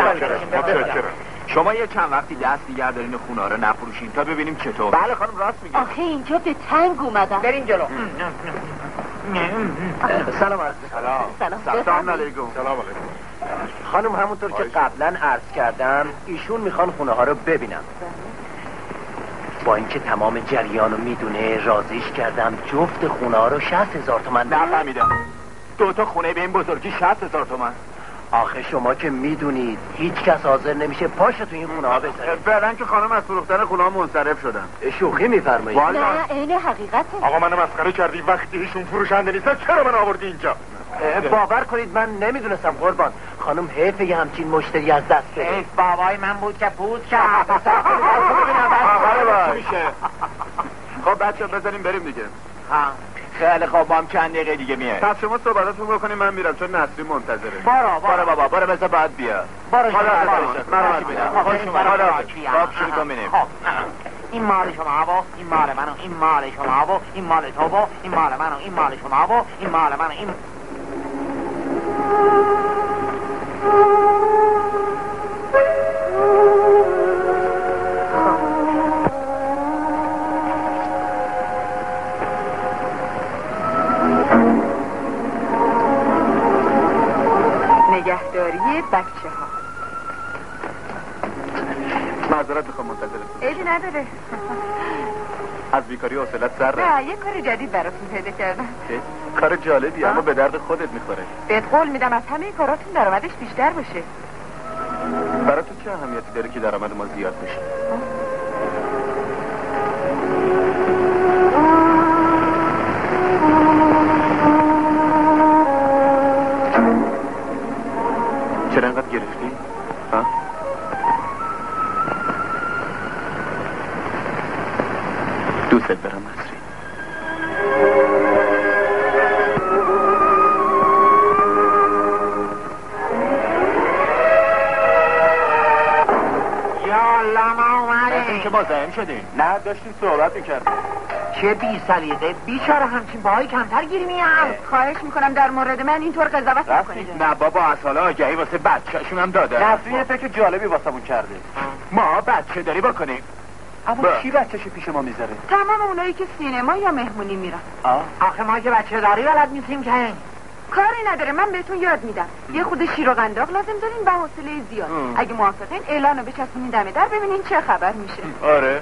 Speaker 1: شما یه چند وقتی دست دیگر دارین خونه رو نفروشین تا ببینیم چطور.
Speaker 3: بله خانم راست میگه.
Speaker 7: آخه اینجا به تنگ اومدم.
Speaker 2: بریم جلو.
Speaker 3: سلام عرض سلام.
Speaker 7: سلام.
Speaker 3: علیکم. سلام علیکم.
Speaker 1: خانم همونطور که قبلا عرض کردم ایشون می‌خوان خونه ها رو ببینم
Speaker 8: با اینکه تمام جریان رو می‌دونه رازیش کردم جفت خونه ها رو شهست هزار تومن.
Speaker 1: نفهمیدم. دو تا خونه به این بزرگی شهست هزار تومن.
Speaker 8: آخه شما که می‌دونید هیچ کس حاضر نمیشه پاش تو این خونه ها بذاره
Speaker 3: فعلا که خانم از فروختن خونه ها منصرف شدن.
Speaker 8: شوخی میفرمایید.
Speaker 7: نه عین حقیقته.
Speaker 3: آقا منو مسخره کردی وقتی ایشون فروشنده نیستن چرا من آوردی اینجا؟
Speaker 8: باور کنید من نمی‌دونستم قربان. خانم حیف یه همچین مشتری از دست بده
Speaker 2: بابای من بود که پوز کرد.
Speaker 3: میشه خب بچه بزنیم بریم دیگه.
Speaker 1: خیلی خواب با هم چند دقیقه دیگه میاد
Speaker 3: پس شما صحبتاتون بکنیم من میرم چون نسلی منتظره.
Speaker 1: برو برو. بابا برو بذار بعد بیا. حالا
Speaker 2: شما
Speaker 1: خب
Speaker 2: این مال شما و این مال منو این مال شما و این مال تو و این مال منو این مال شما و این مال منو این
Speaker 5: نگهداری نداره.
Speaker 3: از بیکاری حوصلت سر رفت.
Speaker 5: نه یه کار جدید براتون پیدا کردم؟
Speaker 3: کار جالبی اما به درد خودت می‌خوره.
Speaker 5: بهت قول میدم از همه کاراتون درآمدش بیشتر بشه
Speaker 3: برای تو چه اهمیتی داره که درآمد ما زیاد بشه؟ چرا انقدر گرفتی؟
Speaker 1: شدیم نه داشتیم صحبت می‌کردیم
Speaker 2: چه بی سلیقه بیچاره همچین باهای کمتر گیری میاد
Speaker 5: خواهش می‌کنم در مورد من اینطور قضاوت نکنید
Speaker 1: نه بابا از حالا آگهی واسه بچهشون هم داده
Speaker 8: نسلی فکر جالبی واسمون کرده
Speaker 1: ما بچه داری بکنیم.
Speaker 8: اما
Speaker 1: با.
Speaker 8: کی بچهشو پیش ما می‌ذاره؟
Speaker 5: تمام اونایی که سینما یا مهمونی میرن.
Speaker 2: آخه ما که بچه داری بلد نیستیم که.
Speaker 5: کاری نداره من بهتون یاد میدم. یه خود شیر و قنداق لازم دارین و حوصله زیاد. اگه موافقین اعلانو بچسبونین دم در ببینین چه خبر میشه.
Speaker 1: آره.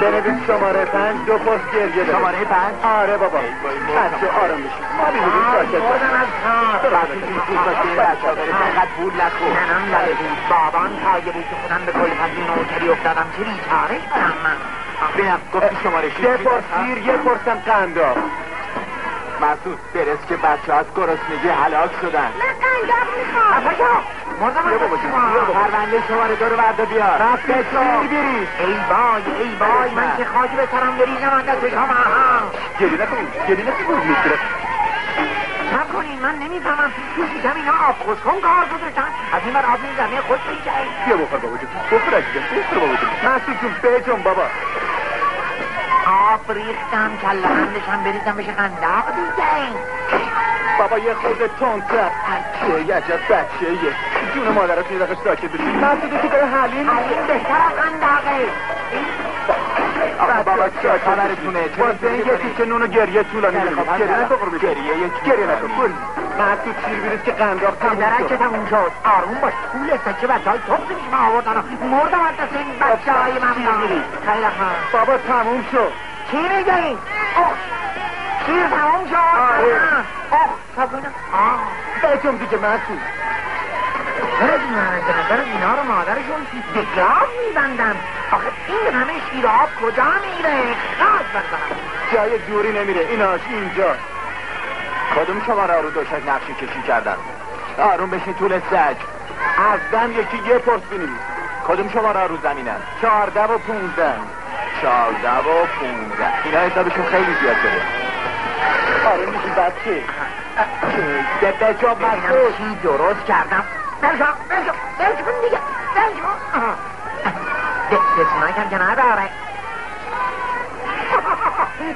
Speaker 3: بنویس شماره پنج دو پست گریه داره.
Speaker 1: شماره پنج؟
Speaker 3: آره بابا. بچه آرام بشید ما می‌دونیم ساکت.
Speaker 2: بردم از کار.
Speaker 1: بچه داره پول نخور
Speaker 2: منم بلدیم بابان تایه بود که خودم به کلفت این نوکری افتادم. چه بیچاره شدم من
Speaker 1: بینم گفتی شماره شیش.
Speaker 3: یه پست گیر یه پستم قنداق
Speaker 1: مسعود برس که بچه از گرسنگی هلاک شدن.
Speaker 2: مردم از شما
Speaker 1: پرونده شماره دو رو برده بیار.
Speaker 3: رفت گیر بریز
Speaker 2: ای وای ای وای. من که خاک به سرم بریزم از دست شما هم.
Speaker 3: گریه نکن گریه نکن می‌گیره
Speaker 2: نکنین من نمی‌فهمم. تو شکم اینا آب خشکم کار گذاشتن. از این بر آب زمین خود میشه
Speaker 3: بیا بخور بابا جون. بخور عزیزم بخور بابا جون. مسعود جون بجون بابا.
Speaker 2: آب ریختم کله هم بریزم بشه قنداق دیگه.
Speaker 3: بابا یه خورده تندتر چه یه عجب بچه یه جون مادرت یه دقیقه ساکت بشی. مسعود تو کار حلیم
Speaker 2: این بهتر از قنداقه
Speaker 1: آقا بابا چه خبرتونه.
Speaker 3: واسه این یه تیکه نون و گریه طولانی می‌خواد گریه نکن.
Speaker 1: گریه یک
Speaker 3: گریه نکن. کل مسعود چیر بیرید که قنداق تموم شد
Speaker 2: تموم شد آروم باش. پول سکه بچه های توپ پیش ما آوردن مردم از دست این بچه های من خیلی خوب.
Speaker 3: بابا تموم شد
Speaker 2: چی میگی؟ شیر تمام شد؟
Speaker 3: آره.
Speaker 2: آه صابونه آه.
Speaker 3: بجون دیگه مسعود
Speaker 2: به نظر اینا رو مادرشون به گاز میبندن آخه این همه شیر آب کجا میره خاص بزنم
Speaker 3: جای دوری نمیره. ایناش اینجا؟
Speaker 1: کدوم شماره رو دوشک نقشی کشی کردن؟ آروم بشین طول سگ.
Speaker 3: از دم یکی یه پرس بینیم.
Speaker 1: کدوم شماره رو زمینن؟
Speaker 3: چهارده و پونزده.
Speaker 1: چهارده و پونزده. اینا حسابشون خیلی زیاد شده
Speaker 3: آره میگی بچه.
Speaker 1: به جا
Speaker 2: ببینم
Speaker 1: مسعود
Speaker 2: چی درست کردم برشو برشو برشو دیگه برشو دسمایک هم که نداره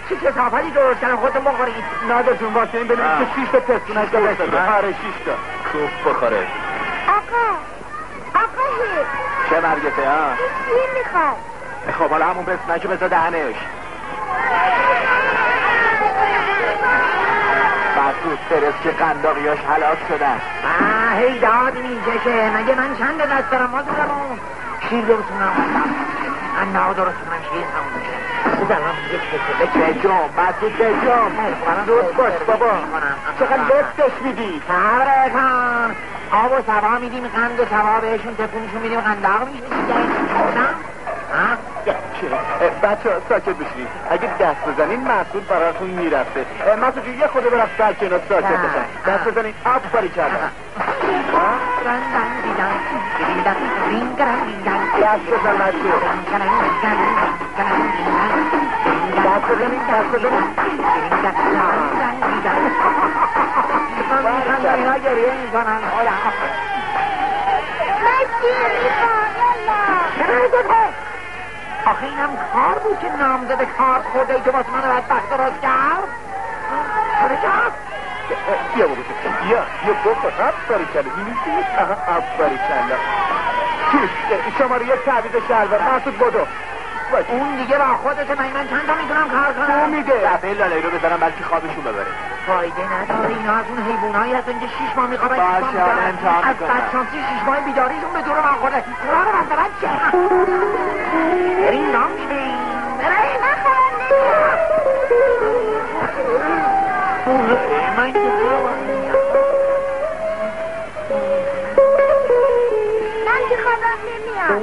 Speaker 2: چی کسافتی درست کردم خودتون بخورید
Speaker 3: ندار جون واسه این ببینیم که شیش تا پستونک درست داده آره شیش تا
Speaker 1: توپ بخوره
Speaker 5: آقا آقا هی
Speaker 1: چه مرگته ها
Speaker 5: چی می‌خواد
Speaker 1: خب حالا همون بسمکه بذار دهنش
Speaker 3: مسعود فرس که قنداقیاش حلاک شدن.
Speaker 2: آه هی داد می‌کشه مگه من چند دست دارم ما دارم شیر درستونم انا درستونم شیر همون میشه بزنم یک بکشه
Speaker 3: بجام مسعود بجام دوست باش بابا. چقدر لفتش میدی؟
Speaker 2: صبره کن آب و سوا میدیم قند و سوا بهشون تکونشون میدیم قنداق میشیم
Speaker 3: بچه ساکت بشید اگه دست بزنین مسعود براتون می‌رفته. مسعود یه خود برم سر کنار ساکت بشن دست بزنین. آفری کردن دست بزن مسعود دست بزنین دست بزنین.
Speaker 2: آخه اینم کار بود که نامزد کار خورده ای که واسه من بدبخت درست کرد. چرا کرد
Speaker 3: بیا بابا بیا. بیا بخور آفری کلا می‌بینی آها آفری کلا شماره یک تعویض شلوار مسعود بدو.
Speaker 2: اون دیگه با خودشه من من چند تا می‌تونم کار
Speaker 3: تو
Speaker 2: کنم
Speaker 3: میده دفعه لالایی رو بزنم بلکه خوابشون ببره.
Speaker 2: فایده نداره. اینا از اون حیوانایی هستن که شیش ماه میخوابن
Speaker 3: باشه،
Speaker 2: بیدارن.
Speaker 3: امتحان
Speaker 2: از. بدشانسی شیش ماه بیداریشون به دور من خورده. قرار مثلا چه؟ بریم نام شیم بریم من که
Speaker 5: من که خوابم نمیاد.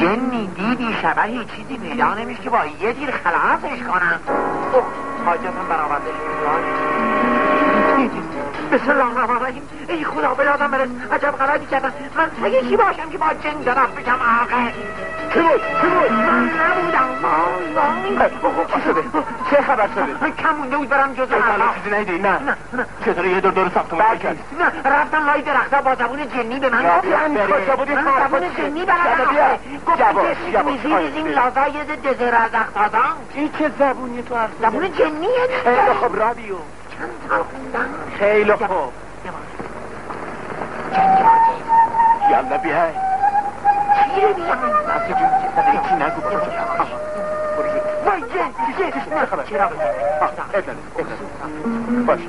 Speaker 2: جنی دیدی شبهی چیزی پیدا نمیشه که با یه تیر خلاصش کنم. اوه حاجتم برآورده بسم الله الرحمن الرحیم. ای خدا به یادم برس. عجب غلطی کردم. من سگه چی باشم که با جن طرف بشم آقا؟
Speaker 3: کی بود کی بود
Speaker 2: من نبودم
Speaker 3: چی شده؟ چه خبر شده؟
Speaker 2: کم مونده بود برم جز
Speaker 3: چیزی ندیدی نه.
Speaker 2: نه
Speaker 3: چطوری یه دور دور ساختمون
Speaker 2: بله.
Speaker 3: کرد
Speaker 2: نه رفتم لای درختا با زبون جنی به من
Speaker 3: بیا، بیا، کجا بودی؟
Speaker 2: من زبون؟ جنی
Speaker 3: بیا، بیا.
Speaker 2: آخه. گفت که. میزی میزیم لازای دزر از اختادان
Speaker 3: این چه زبونی تو حرف
Speaker 2: زبون جنیه.
Speaker 3: خوب رادیو.
Speaker 2: چند تا خوندم؟
Speaker 3: خیلی خوب. یالا بیای.
Speaker 2: چیه بیان
Speaker 3: نسی جون هیچی نگو برو.
Speaker 2: وای جن جن
Speaker 3: چه خبر؟
Speaker 2: چرا؟
Speaker 3: ادنه باش.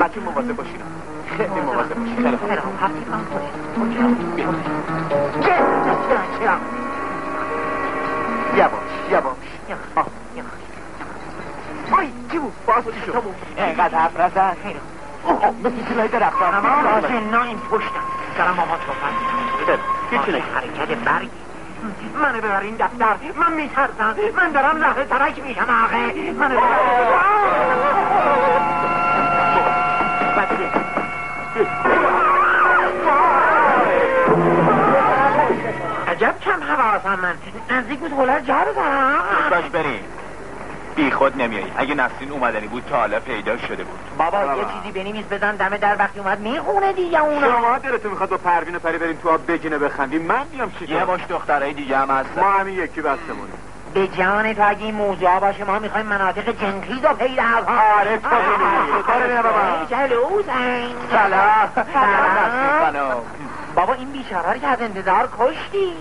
Speaker 3: بچه مواظب باشین خیلی مواظب باشین خیلی خوب.
Speaker 2: خیلی خوب هستی من کجا
Speaker 3: بیا.
Speaker 2: جن چرا چرا
Speaker 3: یواش یواش
Speaker 2: وای چی بود؟
Speaker 3: باز چی شد اینقدر حرف نزن. مثل چیزای درختان
Speaker 2: اما جنا این پشتم دارم با ما صحبت
Speaker 3: هیچی نگه
Speaker 2: حرکت برگی. منو ببر این دفتر. من میترسم. من دارم زهر ترک میشم آقه منو عجب کم حواسم من. نزدیک بود هلر جا رو دارم.
Speaker 3: باش بریم. بی خود نمیایی. اگه نسرین اومدنی بود تا حالا پیدا شده بود.
Speaker 2: بابا یه چیزی بنویس بزن. دم در وقتی اومد می‌خونه دیگه اونا.
Speaker 3: شما دلتون می‌خواد با پروین و پری بریم تو آب بگینه بخندیم. من میام چی یه باش دخترای دیگه هم هستن. ما همین یکی بستمونه.
Speaker 2: به جان تو اگه این موضوع باشه ما می‌خوایم مناطق جنخیز رو پیدا کنیم.
Speaker 3: آره تو بابا. سلام.
Speaker 2: بابا این بیچاره رو که از انتظار کشتی.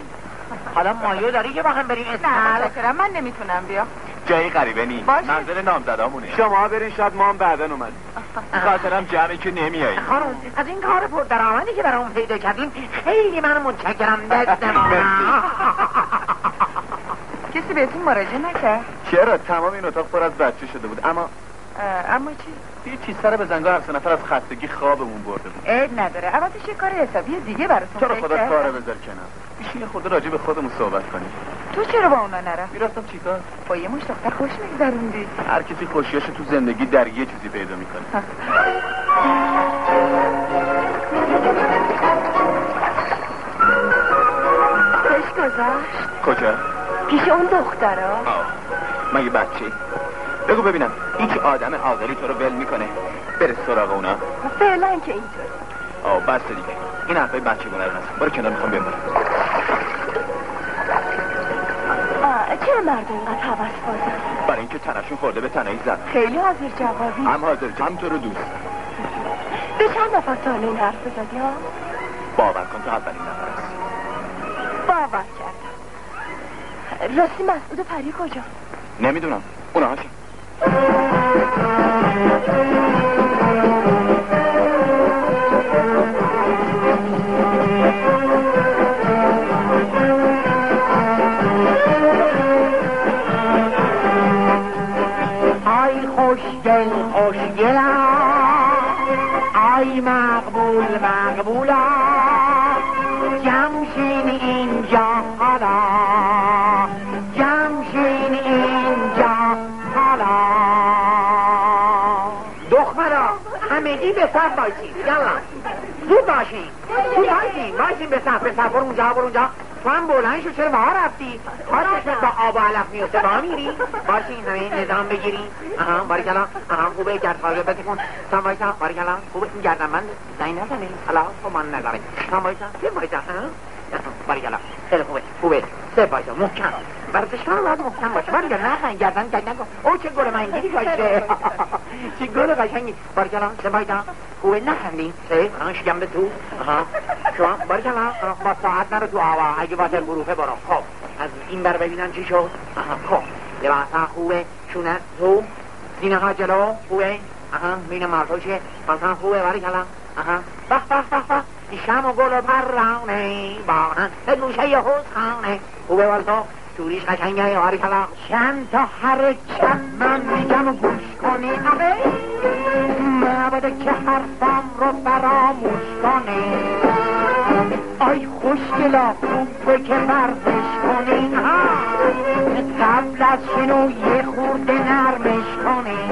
Speaker 2: حالا مایو داری که با هم بریم؟
Speaker 1: نه من نمی‌تونم بیام
Speaker 3: جایی غریبه
Speaker 1: باشه.
Speaker 3: منزل نامزدامونه. شما برین شاید ما هم بعدا اومدیم.
Speaker 1: خاطرم جمعی که نمیایی.
Speaker 2: خانم از این کار پردرآمدی که برام پیدا کردیم خیلی من متشکرم دست ما
Speaker 5: کسی بهتون مراجعه نکرد؟
Speaker 1: چرا؟ تمام این اتاق پر از بچه شده بود. اما
Speaker 5: اما چی؟
Speaker 1: یه چیز سر به زنگاه هر سه نفر از خستگی خوابمون برده بود.
Speaker 5: عیب نداره. عوضش یه کار حسابی دیگه براتون فکر
Speaker 1: خدا. کاره بذار کنار؟ بیشین خود راجع به خودمون صحبت کنیم.
Speaker 5: تو چرا با اونا نرفت
Speaker 1: می‌رفتم چیکار؟
Speaker 5: با یه مش دختر خوش میگذروندی.
Speaker 1: هر کسی خوشیاش تو زندگی در یه چیزی پیدا می‌کنه.
Speaker 7: خوش گذاشت؟
Speaker 1: کجا؟
Speaker 7: پیش اون دخترا.
Speaker 1: آه. مگه بچه. بگو ببینم هیچ آدم عاقلی تو رو ول می‌کنه؟ بره سراغ اونا.
Speaker 7: فعلا که اینطور
Speaker 1: آه بس دیگه. این حرفای بچه گونه رو نزن برو کنار می‌خوام بمونم.
Speaker 7: چرا مردم اینقدر حوض بازن
Speaker 1: برای اینکه تنشون خورده به تنهایی زن.
Speaker 7: خیلی حاضر جوابی.
Speaker 1: هم حاضر هم تو رو دوست
Speaker 7: به چند نفر تا این حرف زدی ها؟
Speaker 1: باور کن تو اولین نفر است
Speaker 7: باور کردم. راستی مسعود و پری کجا؟
Speaker 1: نمی‌دونم. اونا هاشم
Speaker 2: مقبولم جمشین اینجا حالا. جمشین اینجا حالا. دخترا همگی به صف باشین یلا. زود باشین. زود باشین. باشین به صف به صف برو اونجا برو اونجا. تو هم بلند شو چرا بها رفتی کارش با آب و علف میفته با میری باشین همه نظام بگیری آها باریکلا آها خوبه گرد خواهی بتکن سام بایسا باریکلا خوبه این گردن من زنی نزنی حالا تو من نزنی سام بایسا سه بایسا باریکلا خیلی خوبه خوبه. سه بایسا محکم. ورزشکار باید محکم باشه. باریکلا نخن گردن گردن کن او چه گل منگیری باشه؟ چه گل قشنگی. باریکلا سه بایسا خوبه نخندین سه آها شکم به تو. شما باریکلا آها، با ساعت نرو تو هوا اگه واتر بروفه برو. خب. از این بر ببینن چی شد. خب. لباسا خوبه چونه تو. سینه ها جلو خوبه. آها بین مردوشه مثلا خوبه باری کلا آها بخ بخ بخ بخ شم و گل و پرانه با هم به گوشه حوز خانه خوبه والتو شوریش قشنگه کلا چند تا حرکت من میگم گوش کنی نباده که حرفم رو فراموش کنی. آی خوشگلا خوبه که ورزش کنین ها؟ قبل از شنو یه خورده نرمش کنین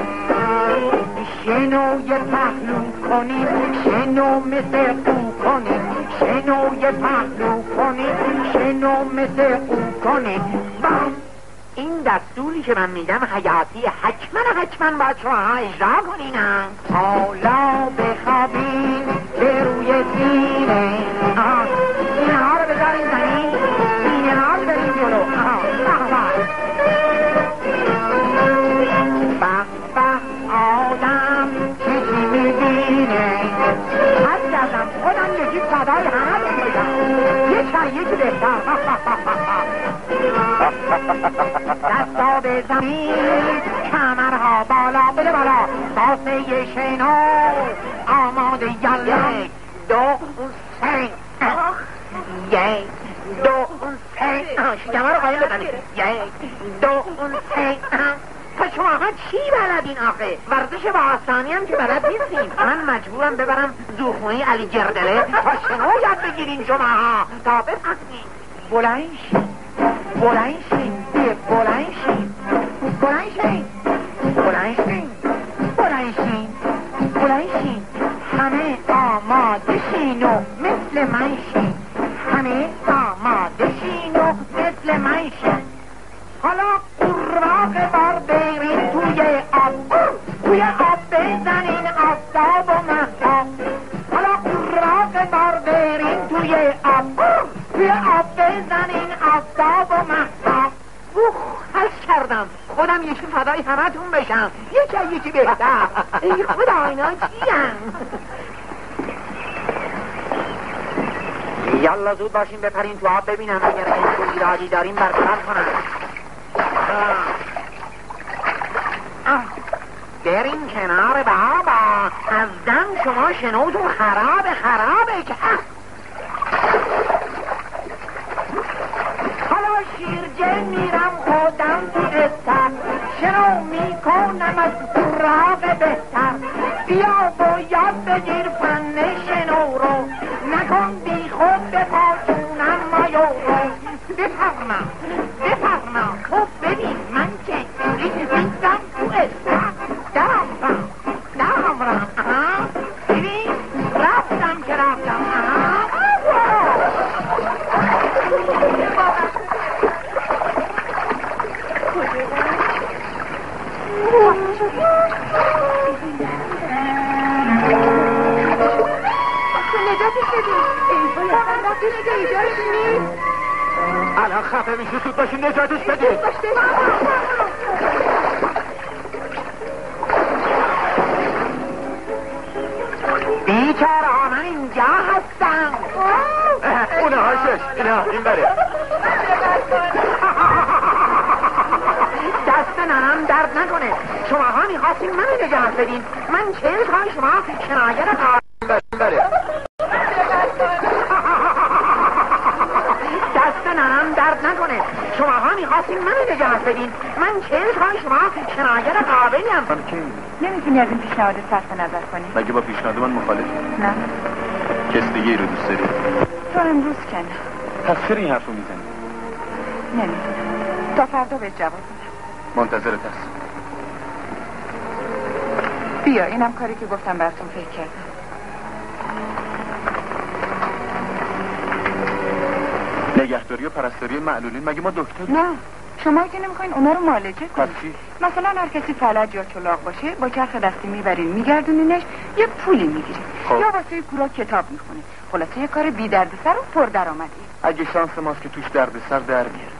Speaker 2: شنو یه پهلو کنین شنو مثل او کنین شنو یه پهلو کنین شنو مثل او کنین بام این دستوری که من میدم حیاتی حتما حتما باید شما اجرا کنین. حالا بخوابین که روی سینه. سینه ها رو بذارین زمین سینه ها رو برین جلو. به به. به به آدم چیزی می‌بینه. حد کردم خودم یکی صدای همه بگم یه چند یکی بهتر. دستا به زمین کمرها بالا بده بالا. ساسه شنو آماده یله دو سه یک. دو سه شکمه رو قایم یک. دو سه پس شما ها چی بلدین آخه؟ ورزش با آسانی هم که بلد نیستین من مجبورم ببرم زورخونه علی گردله. تا شنو یاد بگیرین شما ها. تا بفهمین. بلند بلند شین بلند شین بلند شین بلند شین بلند شین بلند شین همه آماده شین و مثل حالا قراق بار برین توی آب توی آب بزنین آفتاب و حالا قراق بار برین توی توی آب بزنین آفتاب و مهتاب. اوه حس کردم. خودم یکی فدای همتون بشم. یکی یکی بهتر. ای خدا اینا چیم یالا زود باشین بپرین تو آب ببینم. اگر این تو ایرادی داریم برقرار کنم. برین کنار بابا. از دم شما شنوتون خرابه خرابه که حالا شیرجه میرم خودم تو استر. شنو می‌کنم از راق بهتر. بیا و یاد بگیر فن شنو رو. نکن بی خود به پاچونم مایو رو. بفرما بفرما خب ببین من که ریزم تو استر. درم رم درم رم. ببین رفتم که رفتم آها
Speaker 7: نجاتش بدیم ای واقعا وقتی دیگه ایجاش نیست
Speaker 3: الان خفه میشه سود باشین نجاتش
Speaker 7: داشته
Speaker 2: بیچاره من اینجا هستم.
Speaker 3: اونه هاشش اینا این بره.
Speaker 2: دست ننم درد نکنه. شما ها می‌خواستین منو نجات بدین. من چه کار شما شناگر قا-
Speaker 3: این بره این بره
Speaker 2: دست ننم درد نکنه. شما ها می‌خواستین منو نجات بدین. من چه کار شما شناگر
Speaker 3: کی
Speaker 5: نمی‌تونی از این پیشنهاد صرف نظر کنی؟
Speaker 3: مگه با پیشنهاد من مخالفی؟
Speaker 5: نه.
Speaker 3: کس دیگه ای رو دوست داری؟
Speaker 5: تو امروز که نه
Speaker 3: پس چرا این حرف رو می‌زنی؟
Speaker 5: نمی‌دونم. تا فردا به جواب
Speaker 3: منتظرت هست.
Speaker 5: بیا اینم کاری که گفتم براتون فکر کردم.
Speaker 3: نگهداری و پرستاری معلولین مگه ما دکتر
Speaker 5: نه شما که نمی‌خواین اونا رو معالجه
Speaker 3: پس
Speaker 5: کنید مثلا هر کسی فلج یا چلاق باشه با چرخ دستی می‌برین میگردونینش یه پولی می‌گیرین.
Speaker 3: خب.
Speaker 5: یا واسه کورا کتاب می‌خونه خلاصه یه کار بی سر و پر درآمدی
Speaker 3: اگه شانس ماست که توش درد سر در میاره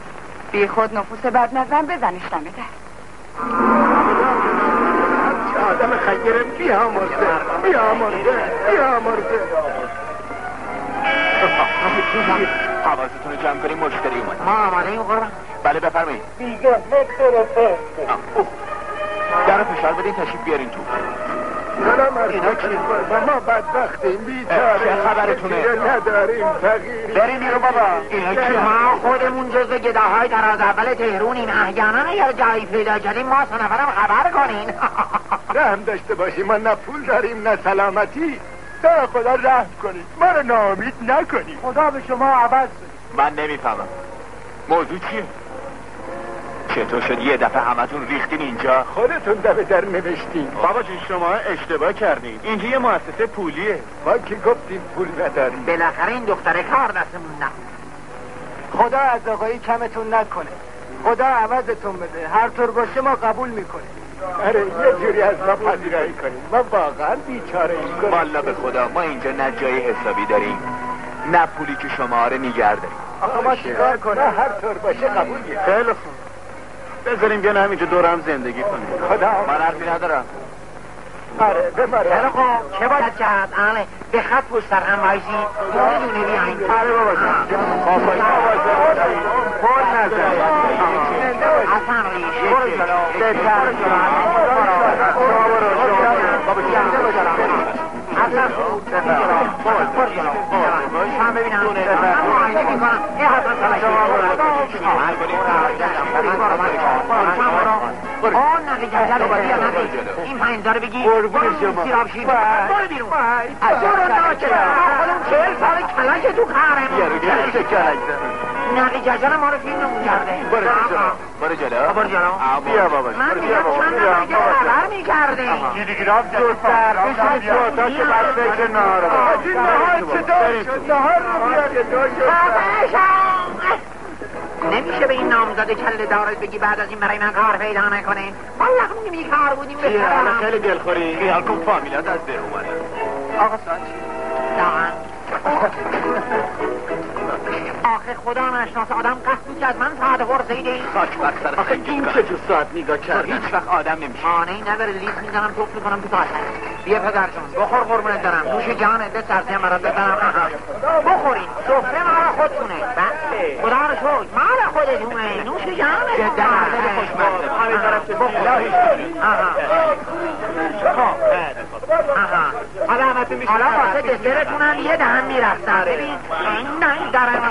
Speaker 5: بی خود نفوس بد نظر بزنش دمه در
Speaker 3: چه آدم خیره بیا مرده بیا مرده بیا مرده حواستون رو جمع کنیم مشتری اومد.
Speaker 2: ما آماده این قربان.
Speaker 3: بله بفرمایید.
Speaker 6: دیگه نکتره
Speaker 3: در فشار بدین تشریف بیارین تو.
Speaker 6: سلام کی ما بدبختیم بیچاره
Speaker 3: چه خبرتونه؟
Speaker 6: نداریم فقیری
Speaker 3: بریم بیرون بابا.
Speaker 2: اینا که ما خودمون جز گداهای در از اول تهرونیم احیانا اگر جایی پیدا کردیم ما سه نفرم خبر کنین.
Speaker 6: رحم داشته باشیم ما نه پول داریم نه سلامتی. در خدا رحم کنید ما رو ناامید نکنید خدا به شما عوض
Speaker 3: من نمی‌فهمم. موضوع چیه؟ چطور شد یه دفعه همتون ریختین اینجا؟
Speaker 6: خودتون دفعه در نوشتین.
Speaker 3: بابا جون شما اشتباه کردین. اینجا یه مؤسسه پولیه.
Speaker 6: ما که گفتیم پول نداریم
Speaker 2: بالاخره این دختره کار دستمون نه.
Speaker 6: خدا از آقایی کمتون نکنه. خدا عوضتون بده. هر طور باشه ما قبول می‌کنیم. آره یه جوری از ما پذیرایی کنیم. ما واقعا بیچاره این
Speaker 3: والا به خدا ما اینجا نه جای حسابی داریم. نه پولی که شما رو نیگر داریم
Speaker 6: آقا ما چیکار کنیم؟ هر طور باشه قبول
Speaker 3: خیلی خوب. بذاریم بیان همینجا دور هم زندگی کنیم.
Speaker 6: خدا.
Speaker 3: من حرفی ندارم.
Speaker 6: آره ببره
Speaker 2: خیلی خوب. چه باید کرد آله به خط پشت سر هم بایشی دونه دونه بیاین
Speaker 3: آره بابا جان. قول نزن.
Speaker 2: حسن ریش
Speaker 3: برو جلو بهتر. بابا
Speaker 2: حسن من ببینم من معاینه می‌کنم یه حسن سلکی اون نقی جلجل رو بیا نقی این پنج داره بگی
Speaker 3: قربون شما.
Speaker 2: سیراب شیر برو. بیرون برو ناچه خودم چهل سال کلک تو
Speaker 3: یارو
Speaker 2: کارم
Speaker 3: چه کلک
Speaker 2: نقی جلجل ما رو فیلم نمون کرده.
Speaker 3: برو جلو. برو جلو.
Speaker 2: برو جلو.
Speaker 3: بیا بابا
Speaker 2: من میگم
Speaker 3: بابا.
Speaker 2: چند نفر که خبر می‌کرده
Speaker 3: زودتر بشین تو تا که بعد فکر نهار
Speaker 6: این نهار چطور؟ شد نهار رو
Speaker 2: نمیشه به این نامزد کل دارت بگی بعد از این برای من کار پیدا نکنه. والله خونی بی کار بودیم به سرم
Speaker 3: خیلی دلخوری. خیال کن فامیلات از ده اومدن. آقا ساعت چی؟
Speaker 2: دارم آخه خدا نشناس آدم قصد که از من ساعت پرسیدی
Speaker 1: خاک بر سر
Speaker 3: آخه این چه جور ساعت نگاه کرد هیچ وقت آدم نمیشه
Speaker 2: خانه ای نداره لیز می‌زنم توف می‌کنم تو ساعت بیا پدر جون بخور قربونت دارم نوش جانت ده سرزیم برات بزنم. بخورین سفره مال خودتونه بله. خدا رو شکر. مال خودتونه نوش جانت
Speaker 1: جدا. معدل خوشمزه.
Speaker 2: آها. آها.
Speaker 3: حالا میشه
Speaker 2: واسه دسرتونم یه دهن می‌رفتم. ببین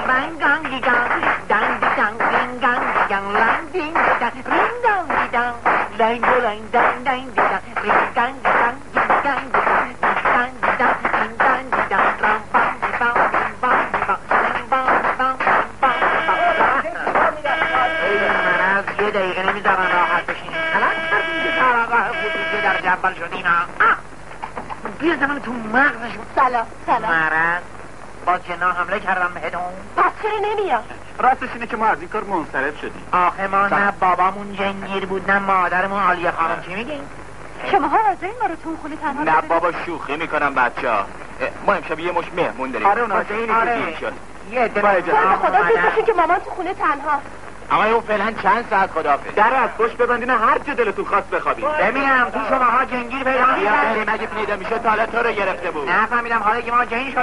Speaker 2: رنگ gang di gang, dang di dang, ding gang di gang, lang ding di dang, ring dang di dang, lang go lang dang dang di dang, ring gang di gang di gang di gang di gang di dang, ding gang di dang, ram bang di bang, ding bang di bang, ring bang di bang, ring bang di bang. ای مرز یه دقیقه نمی‌ذارن راحت بشین. الان کردیم که سراغاه بودی در جنبل شدیم. بیا زمان تو مغزشون.
Speaker 7: سلام سلام.
Speaker 2: مرز با جنا حمله کردم بهتون.
Speaker 7: پس چرا نمیاد؟
Speaker 3: راستش اینه که ما از این کار منصرف شدیم.
Speaker 2: آخه ما نه بابامون جنگیر بود نه مادرمون. عالیه خانم چی میگین؟
Speaker 7: شما حاضرین ما رو تو اون خونه تنها
Speaker 1: نه؟ بابا شوخی می‌کنم بچه ها ما امشب یه مش مهمون داریم.
Speaker 3: آره،
Speaker 1: که
Speaker 2: آره.
Speaker 1: شد.
Speaker 2: یه.
Speaker 7: تو به خدا که مامان تو خونه تنها
Speaker 1: اما اون فعلا چند ساعت خدافظ
Speaker 3: در از پشت ببندین هر جا دلتون خواست بخوابید
Speaker 2: ببینم تو شماها جنگیر پیدا
Speaker 1: بیا
Speaker 2: می‌کنید
Speaker 1: بریم. اگه پیدا میشه تا حالا تو رو گرفته بود.
Speaker 2: نفهمیدم حالا که ما جنگ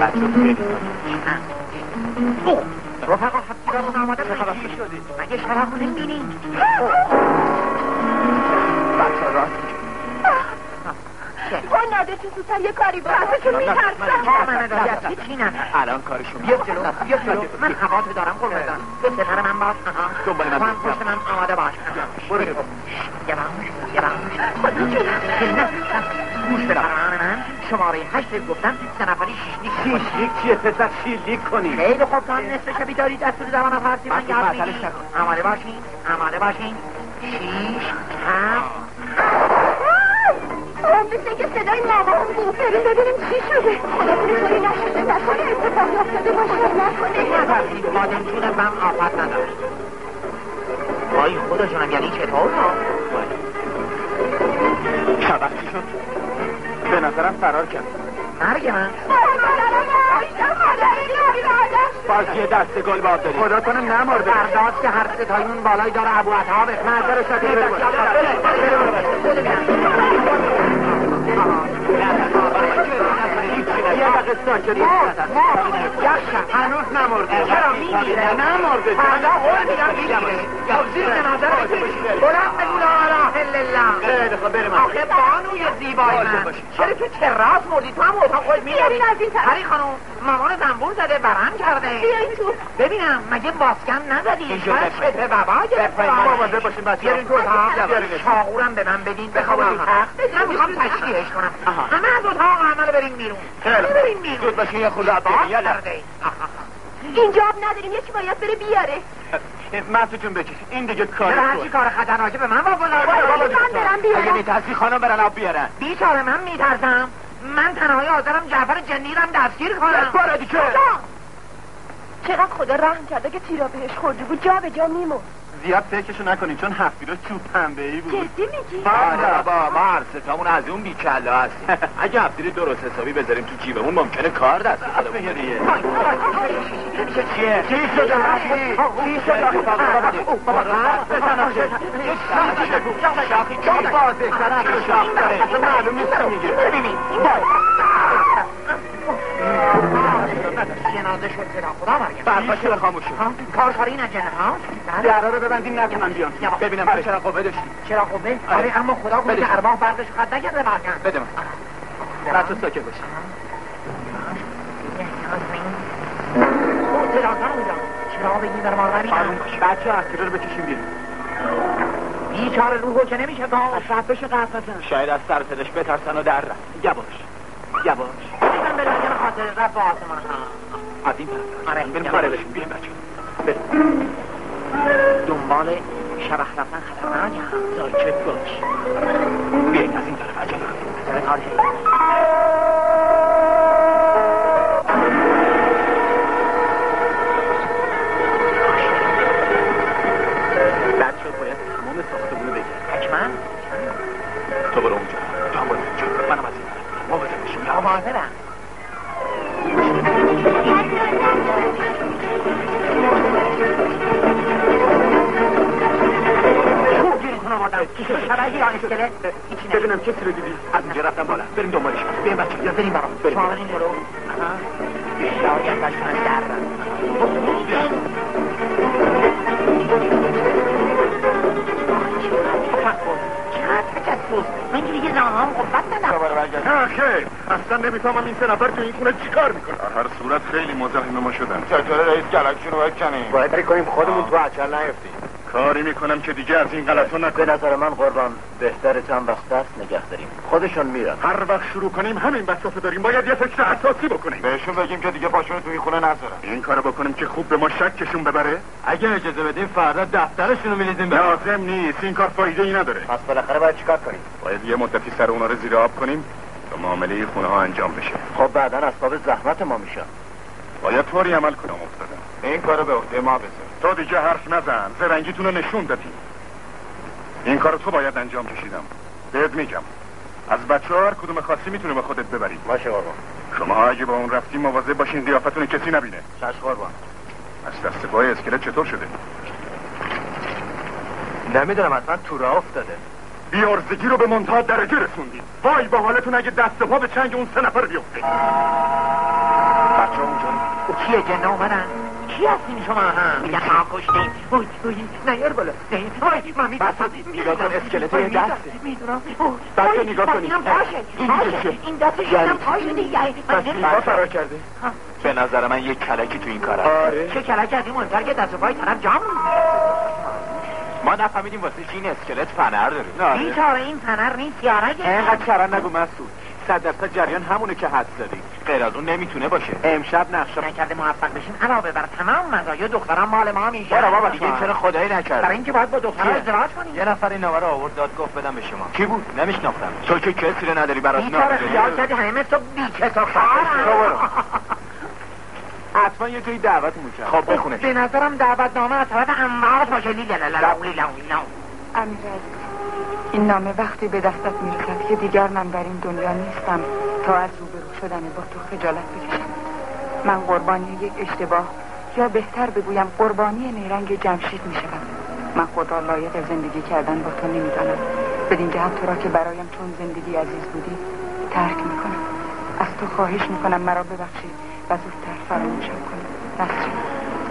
Speaker 1: بچه خیلی
Speaker 2: رفقا حبیبمون آماده شده؟ مگه شرف رو نمی‌بینی؟
Speaker 1: بچه راست
Speaker 7: وای نادر تو زودتر یه کاری بود. ازشون میترسم.
Speaker 2: من ندارم هیچی
Speaker 1: الان کارشون
Speaker 2: بیا جلو بیا جلو. من هوا دارم قول بدن تو سفر من باش.
Speaker 1: دنبال من. بیا.
Speaker 2: پشت من آماده باش. برو باش یه باش. گوش بده. من. شماره هشت گفتم. سه نفری شیش نیست
Speaker 3: شیلیک چیه پسر؟ شیلیک کنی
Speaker 2: خیلی خوب. تا نصف شبی دارید دستور زبان فارسی من یاد
Speaker 1: بس.
Speaker 2: آماده باشین. آماده باشین. شیش هفت
Speaker 7: آه، مثل اینکه صدای مامان بود بریم ببینیم چی شده خدا کنه طوری نشده نکنه اتفاقی افتاده باشه نکنه
Speaker 2: نفرسید مادم جون بم آفت نداشت وای خدا جونم یعنی چطور
Speaker 3: شبق چی شد به نظرم فرار کرد
Speaker 2: مرگ من
Speaker 3: باز یه دسته گل باب داریم خدا کنه نمرده
Speaker 2: برداشت که هر ستایمون بالای داره ابو عطا به منظر شده
Speaker 3: هنوز نمرده
Speaker 2: چرا می‌گیره
Speaker 3: نمرده
Speaker 2: فردا قول میدم می‌گیره یا زیر نظر بلند بگو لا اله الا الله.
Speaker 3: خیلی خب بریم
Speaker 2: آخه بانوی زیبای من. چرا تو تراس مردی تو هم اتاق خود میداری. هری خانم مامان زنبور زده برم کرده.
Speaker 7: تو.
Speaker 2: ببینم مگه ندادی
Speaker 1: اینجا
Speaker 2: شاید. شده بابا اتاق. شاغورم به من بدین بخواب تو تخت. من می‌خوام تشکیلش کنم. همه از اتاق عمل بریم بیرون. بریم بیرون.
Speaker 1: زود باشین یه
Speaker 2: ای.
Speaker 7: اینجا آب نداریم. یکی باید بره بیاره.
Speaker 3: جون بکش این دیگه کار
Speaker 2: چرا هرچی
Speaker 3: تو
Speaker 2: کار خطرناکه به من واگذار
Speaker 7: من برم
Speaker 1: اگه
Speaker 7: بیارم.
Speaker 1: میترسی خانم برن آب بیارن.
Speaker 2: بیچاره من میترسم. من تنهایی حاضرم جعفر جنی رم دستگیر کنم.
Speaker 7: چقدر خدا رحم کرده که تیرا بهش خورده بود جا به جا میمون
Speaker 3: زیاد فکرشو نکنین چون هفتی رو چوب پنبه ای بود.
Speaker 7: جدی میگی؟
Speaker 1: آره بابا ما هر ستامون از اون بیکلا هستیم. اگه هفتیری درست حسابی بذاریم تو جیبمون ممکنه کار دست
Speaker 3: دیگه.
Speaker 1: چیه؟ چی شده؟ چی شده؟ شاخی چی بازه؟ شاخ داره.
Speaker 3: معلوم نیست چی میگه.
Speaker 2: ببینید جنازه شد صدا خدا
Speaker 1: چرا خاموش شد؟
Speaker 2: کارخاری نه جنه ها؟
Speaker 3: درا رو ببندین نتونن بیان
Speaker 1: ببینم تو چرا قوه داشتی.
Speaker 2: چرا خوبه؟ آره. اما خدا گفت که ارواح بردش خط نکرده برگرد.
Speaker 1: بده من.
Speaker 3: بچه ساکت باش.
Speaker 2: صدا اونجا چرا بگی در ما
Speaker 3: باش بچه هفتی رو بکشیم بیرون.
Speaker 2: بیچاره روحو که نمیشه تا. شبش قفصن
Speaker 1: شاید از سر صداش بترسن و در رفت.
Speaker 3: یواش یواش
Speaker 2: من به لگن خاطر رفت با آسمان. ها
Speaker 1: از این طرف
Speaker 2: آره
Speaker 1: بریم کاره بشیم بریم. بچه
Speaker 2: دنبال شبه رفتن خطرناک هم
Speaker 1: ساکت باش. بیاین از این طرف. عجله عجله
Speaker 2: کار تو
Speaker 3: برو اونجا. تو هم برو اونجا.
Speaker 2: منم
Speaker 1: از
Speaker 2: این طرف. مواظب بشیم یا حاضرم
Speaker 1: ببینم کسی رو دیدی. از اینجا رفتم بالا. بریم دنبالش.
Speaker 2: بریم بچه بیا بریم برام
Speaker 1: بریم.
Speaker 2: شما بریم جلو شاید باشون در. من قوت
Speaker 9: نه خیر اصلا نمی‌فهمم این سه نفر تو این خونه چیکار می‌کنن. هر صورت خیلی مزاحم ما شدن.
Speaker 1: چطور رئیس گلکشون رو باید کنیم باید کنیم خودمون تو عجل نیفتیم.
Speaker 9: کاری می‌کنم که دیگه از این غلطا
Speaker 8: به
Speaker 9: نکنم.
Speaker 8: نظر من قربان بهتر چند وقت دست نگه داریم. خودشون میرن.
Speaker 9: هر وقت شروع کنیم همین بساطه داریم. باید یه فکر اساسی بکنیم.
Speaker 1: بهشون بگیم که دیگه پاشون تو این خونه نذارن.
Speaker 9: این کارو بکنیم که خوب به ما شکشون ببره؟
Speaker 1: اگه اجازه بدیم فردا دفترشون رو میلیزیم
Speaker 9: لازم نیست. این کار فایده ای نداره.
Speaker 8: پس بالاخره باید چیکار کنیم؟
Speaker 9: باید یه مدتی سر اونا رو زیر آب کنیم تا معامله خونه ها انجام بشه.
Speaker 8: خب بعدا اسباب زحمت ما میشن
Speaker 9: باید طوری عمل کنم افتادم.
Speaker 1: این کارو به عهده ما بذار
Speaker 9: تو دیگه حرف نزن. زرنگیتون رو نشون دادی. این کارو تو باید انجام کشیدم. بهت میگم. از بچه ها هر کدوم خاصی می‌تونه به خودت ببری.
Speaker 8: باشه قربان.
Speaker 9: شما اگه با اون رفتی مواظب باشین قیافتون کسی نبینه.
Speaker 8: چشم قربان.
Speaker 9: از دست پای اسکلت چطور شده؟
Speaker 8: نمی‌دونم حتما تو راه افتاده.
Speaker 9: بیارزگی رو به منتها درجه رسوندی. وای با حالتون اگه دست پا به چنگ اون سه نفر بیفته.
Speaker 2: بچه اونجا. کیه جنه اومدن. کی هستین شما؟ ها. میگن ما کشتیم اوی اوی نیار بالا نه اوی من میدستم
Speaker 1: نگاه کن، اسکلت یه دسته.
Speaker 2: می‌دونم.
Speaker 1: بچه نگاه کنید.
Speaker 2: این پاشه این دستش هم پاشه دیگه من نمی‌فهمم.
Speaker 1: فرار کرده؟ به نظر من یک کلکی تو این کار آره.
Speaker 2: چه کلک از این منتر که دست و پای طرف جام
Speaker 1: ما نفهمیدیم واسه چی این اسکلت فنر داره.
Speaker 2: این چاره این تنر نیست یارگه.
Speaker 1: اینقدر چرا نگو مسعود. صد درصد جریان همونه که حد زدی. غیر از اون نمی‌تونه باشه. امشب نقشه
Speaker 2: نکرده موفق بشیم علاوه بر تمام مزایا دختران مال ما میشه
Speaker 1: چرا بابا دیگه چرا خدایی
Speaker 2: برای
Speaker 1: نکرد
Speaker 2: اینکه باید با دخترها ازدواج کنیم.
Speaker 1: یه نفر این رو آورد داد گفت بدم به شما. کی بود؟ نمیشناختم. تو که کسی رو نداری برات
Speaker 2: این کار خیال کردی همه تو بی کس و خار
Speaker 1: حتما یه جایی دعوتمون کرد. خب بخونه
Speaker 2: به نظرم دعوتنامه از طرف انوار باشه. لیلا لا لا لا لا لا
Speaker 5: امیر این نامه وقتی به دستت می‌رسد که دیگر من در این دنیا نیستم تا از روبرو شدن با تو خجالت بکشم. من قربانی یک اشتباه یا بهتر بگویم قربانی نیرنگ جمشید می‌شوم. من خود را لایق زندگی کردن با تو نمی‌دانم. بدین جهت تو را که برایم چون زندگی عزیز بودی ترک می‌کنم. از تو خواهش می‌کنم مرا ببخشی و زودتر فراموشم کنی نسرین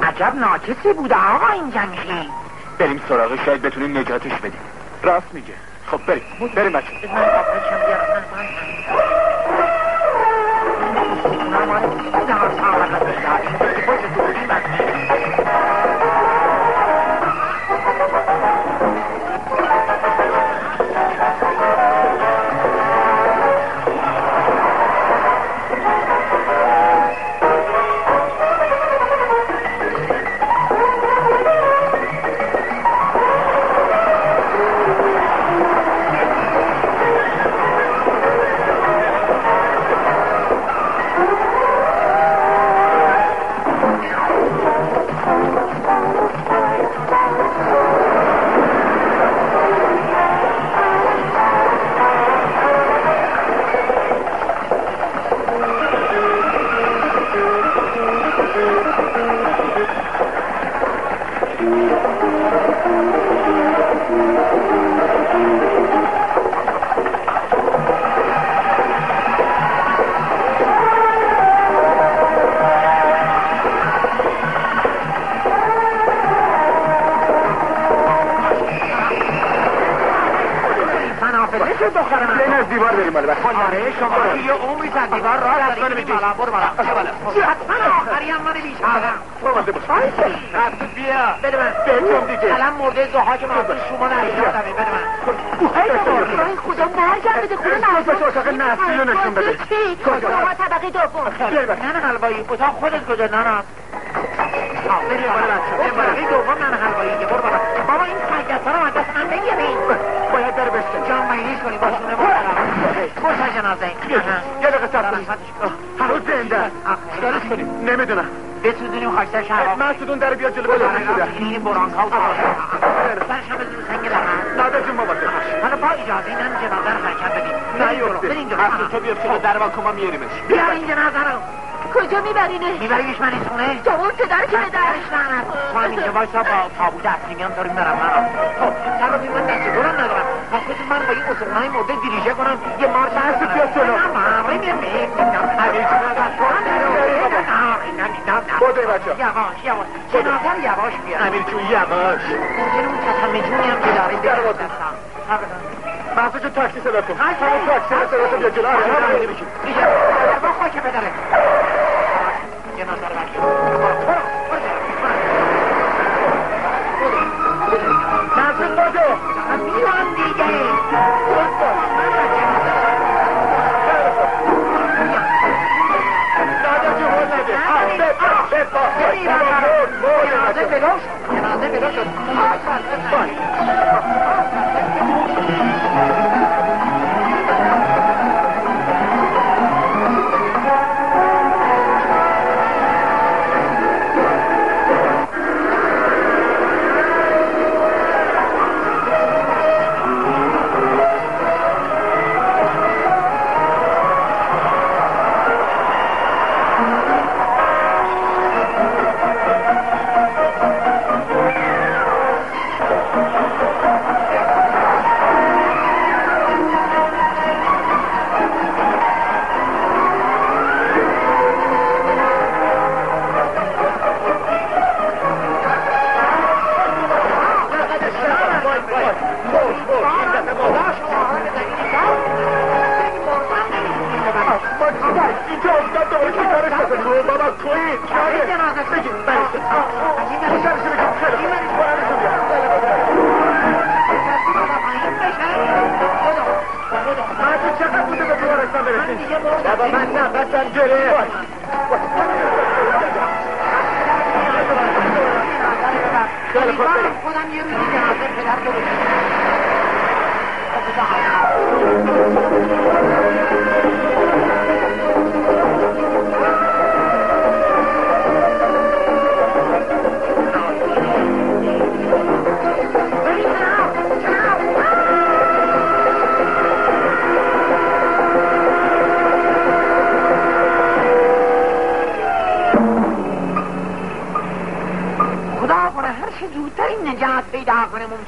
Speaker 2: عجب ناکسی بوده آقا این جمشید.
Speaker 1: بریم سراغش شاید بتونیم نجاتش بدیم. راست میگه. خب بریم بریم بچه
Speaker 2: من بیارم شد دختر من
Speaker 1: بریم از دیوار بریم بالا
Speaker 2: آره شما یه عمری از دیوار راه دارید بالا برو بالا. حتما. آخری هم من بیچارم
Speaker 1: آمده باش مسعود بیا.
Speaker 2: بده من.
Speaker 1: بهتون دیگه.
Speaker 2: الان مرده که من. شما نریادمه بده من.
Speaker 7: ای خدا برگرده خونه
Speaker 1: بچه اتاق نسلی رو نشون بده؟ کجا؟
Speaker 7: شما طبقه دوم.
Speaker 2: نن حلوایی. اتاق خودت کجا ننات بریم بالا بچه دوم نن حلوایی برو بالا بابا این سگت رو از دست من بگیرین
Speaker 1: باید در بسته
Speaker 2: جان مینیش کنی با شونه برو برو تا جنازه
Speaker 1: یه دقیقه سب کنید هنوز زنده چیکارش نمی‌دونم
Speaker 2: بسوزونیم خاکستر شهر
Speaker 1: مسعود اون در بیار جلو شده
Speaker 2: این برانک ها و سرش هم بزنیم سنگ لحن
Speaker 1: نادر جون بابا
Speaker 2: حالا با اجازه نن جنازه رو حرکت بدیم
Speaker 1: نیفته
Speaker 2: بریم
Speaker 1: مسعود تو جلو در واکن ما میاریمش
Speaker 2: بیار این جنازه رو
Speaker 7: کجا میبرینه
Speaker 2: میبریش من این خونه
Speaker 7: جوان پدر که
Speaker 2: لعنت تو هم اینجا بایستا با تابوت اصلی میام تو رو می‌برم من خب سر رو من دست دورم ندارم پس من با این اصولهای مرده دیریژه کنم یه مارش هست بیا جلو
Speaker 1: بوده بچه
Speaker 2: یواش یواش جنازه یواش بیا
Speaker 1: امیر جون یواش
Speaker 2: ممکنه اون تتمه جونی هم که داره
Speaker 1: در.
Speaker 2: دستم.
Speaker 1: محصول جون تاکسی صدا کن
Speaker 2: تاکسی؟
Speaker 1: صدا کن بیا جلو آره
Speaker 2: خاک پدره Hadi.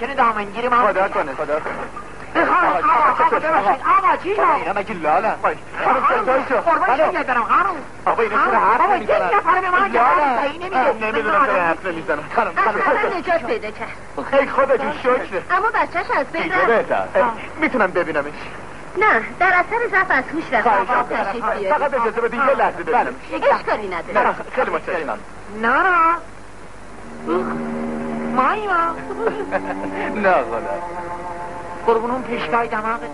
Speaker 2: ممکنه دامنگیر ما
Speaker 1: خدا کنه خدا کنه.
Speaker 2: بخواه آقا آقا ببخشید. آقا. چی؟ شد
Speaker 1: اینا مگه لالن خانم صدایی شد
Speaker 2: قربان شکل برم خانم
Speaker 1: آقا اینا چرا حرف
Speaker 2: بابا
Speaker 1: نمی‌زنن؟
Speaker 2: یک نفر به من
Speaker 1: لالن.
Speaker 2: صحیح نمیگه
Speaker 1: نمی‌دونم چرا حرف نمی‌زنن خانم خانم
Speaker 7: اصلا نجات پیدا کرد
Speaker 1: خیلی خدا جون شکره
Speaker 7: اما بچهش از
Speaker 1: بهتر. می‌تونم ببینمش.
Speaker 7: نه در اثر ضعف از هوش رفت.
Speaker 1: فقط اجازه بدید یه لحظه ببینم.
Speaker 7: اشکالی نداره
Speaker 1: نه خیلی متشکرم.
Speaker 2: نه نه.
Speaker 1: نه غلط
Speaker 2: قربون اون پشتای دماغت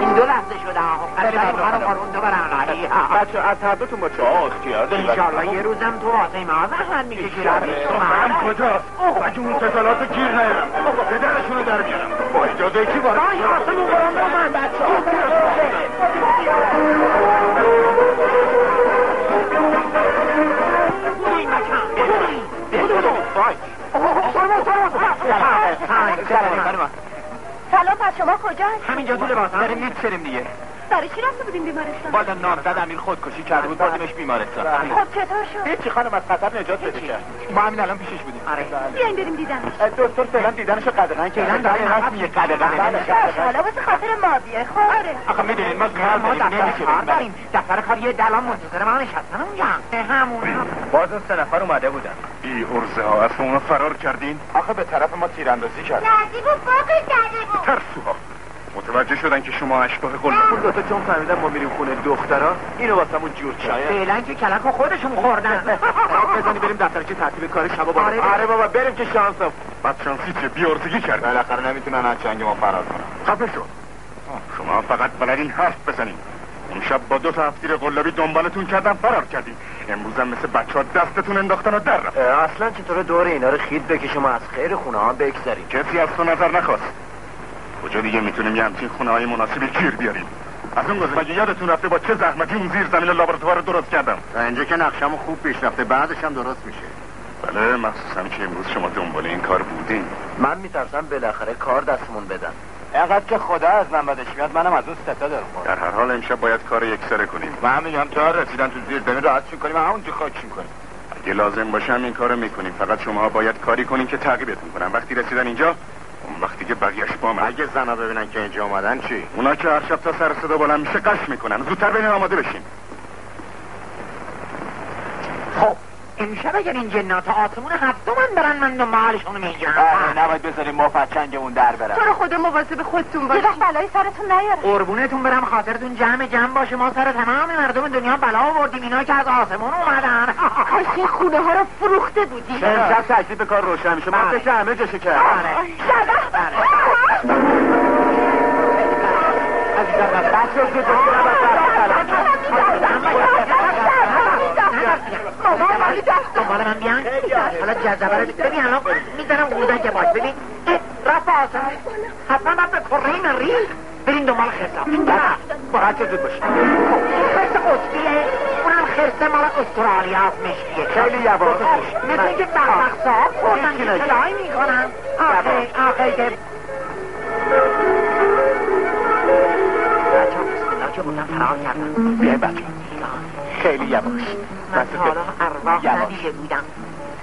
Speaker 2: این دو لحظه شده
Speaker 1: بچه از هر دوتون با چه اختیار
Speaker 2: انشالله یه روزم تو واسه ما زحمت می‌کشی روی
Speaker 1: من کجاست؟ اگه اون سزالات رو گیر نیارم. پدرشون رو در میارم با اجازه کی وارد
Speaker 2: دای آسمون برام با من بچه
Speaker 7: سلام پس شما کجا هستید
Speaker 2: همینجا تو لباس
Speaker 1: داریم میپسریم دیگه.
Speaker 7: برای چی رفته بودین بیمارستان؟
Speaker 1: والا نامزد امیر خودکشی کرده بود بردیمش بیمارستان.
Speaker 7: خب چطور شد؟
Speaker 1: هیچی خانم از خطر نجات پیدا کرد ما همین الان پیشش بودیم.
Speaker 2: آره.
Speaker 7: بیاین بریم دیدنش.
Speaker 1: دکتر فعلا دیدنشو قدغن کردن داره رسم یه قدغن.
Speaker 7: باشه حالا واسه خاطر ما بیای خب. آره.
Speaker 1: آخه می‌دونین ما کار
Speaker 2: ما
Speaker 1: داریم نمیشه بریم
Speaker 2: داریم. دفتر کار یه دلان منتظر ما نشستن اونجا. همون.
Speaker 1: باز اون سه نفر اومده بودن. ای ارزه ها اصلا اونا فرار کردین؟ آخه به طرف ما تیراندازی کردن.
Speaker 5: نزدیک و فوقش زده بود.
Speaker 1: ترسوها متوجه شدن که شما اشباه قلب اون دوتا چون فهمیدن ما میریم خونه دخترا. اینو واسمون جور شاید.
Speaker 2: فعلا که کلک خودشون خوردن.
Speaker 1: بزنی بریم دفترچه ترتیب کار شبا با
Speaker 2: آره.
Speaker 1: آره بابا بریم که شانس بعد شانسی چه بیارزگی کرد بالاخره نمی‌تونن از جنگ ما فرار کنن. خفه شو. شما فقط بلدین حرف بزنین. اون شب با دو تا هفتیر قلابی دنبالتون کردن فرار کردین امروز هم مثل بچه ها دستتون انداختن و در رفت
Speaker 8: اصلا چطور دور اینا رو خید بکشیم و از خیر خونه ها بگذریم؟
Speaker 1: کسی از تو نظر نخواست. کجا دیگه می‌تونیم یه همچین خونه های مناسبی گیر بیاریم؟ از اون گذشته یادتون رفته با چه زحمتی اون زیر زمین لابراتوار رو درست کردم؟
Speaker 3: تا اینجا که نقشم خوب پیش رفته بعدش هم درست میشه.
Speaker 1: بله مخصوصا که امروز شما دنبال این کار بودین.
Speaker 8: من میترسم بالاخره کار دستمون بدن.
Speaker 2: اینقدر که خدا از من بدش میاد منم از اون ستا دارم
Speaker 1: در هر حال امشب باید کار یکسره کنیم. و هم میگم تا رسیدن تو زیر زمین راحت کنیم و همونجا خاک کنیم اگه لازم باشه هم این کارو می‌کنیم. فقط شما باید کاری کنیم که تعقیبتون کنم. وقتی رسیدن اینجا اون وقتی که بقیهش با من.
Speaker 2: اگه زنا ببینن که اینجا اومدن چی؟
Speaker 1: اونا که هر شب تا سر صدا بلند میشه قش می‌کنن. زودتر بین آماده بشین.
Speaker 2: خب. امشب اگر این جنات آسمون هفتم من برن من دنبالشون میگم نباید بذاریم ما فچنگمون در برن
Speaker 10: تو رو خدا مواظب خودتون باشید
Speaker 7: یه بلای سرتون نیاره
Speaker 2: قربونتون برم خاطرتون جمع جمع باشه ما سر تمام مردم دنیا بلا آوردیم اینا که از آسمون اومدن
Speaker 7: کاش این خونه ها رو فروخته بودی
Speaker 2: امشب تکلیف کار روشن میشه ما
Speaker 7: بله.
Speaker 2: همه جشه کرد دنبال من بیان. حالا جذبه رو ببین الان. می‌ذارم که باش. ببین. رفت آسمون حتما باید به کره من ریز بریم دنبال خرسا. باید زود باشیم خرس قطبیه اونم خرسه مال استرالیا. است مشکیه. خیلی یواش مثل اینکه صاحب خوردن که سلایی می‌کنن. آخه آخه که بچه ها بسم الله که بودن فرار کردن. بیای بچه خیلی یواش. من تا حالا ارواح. ندیده بودم.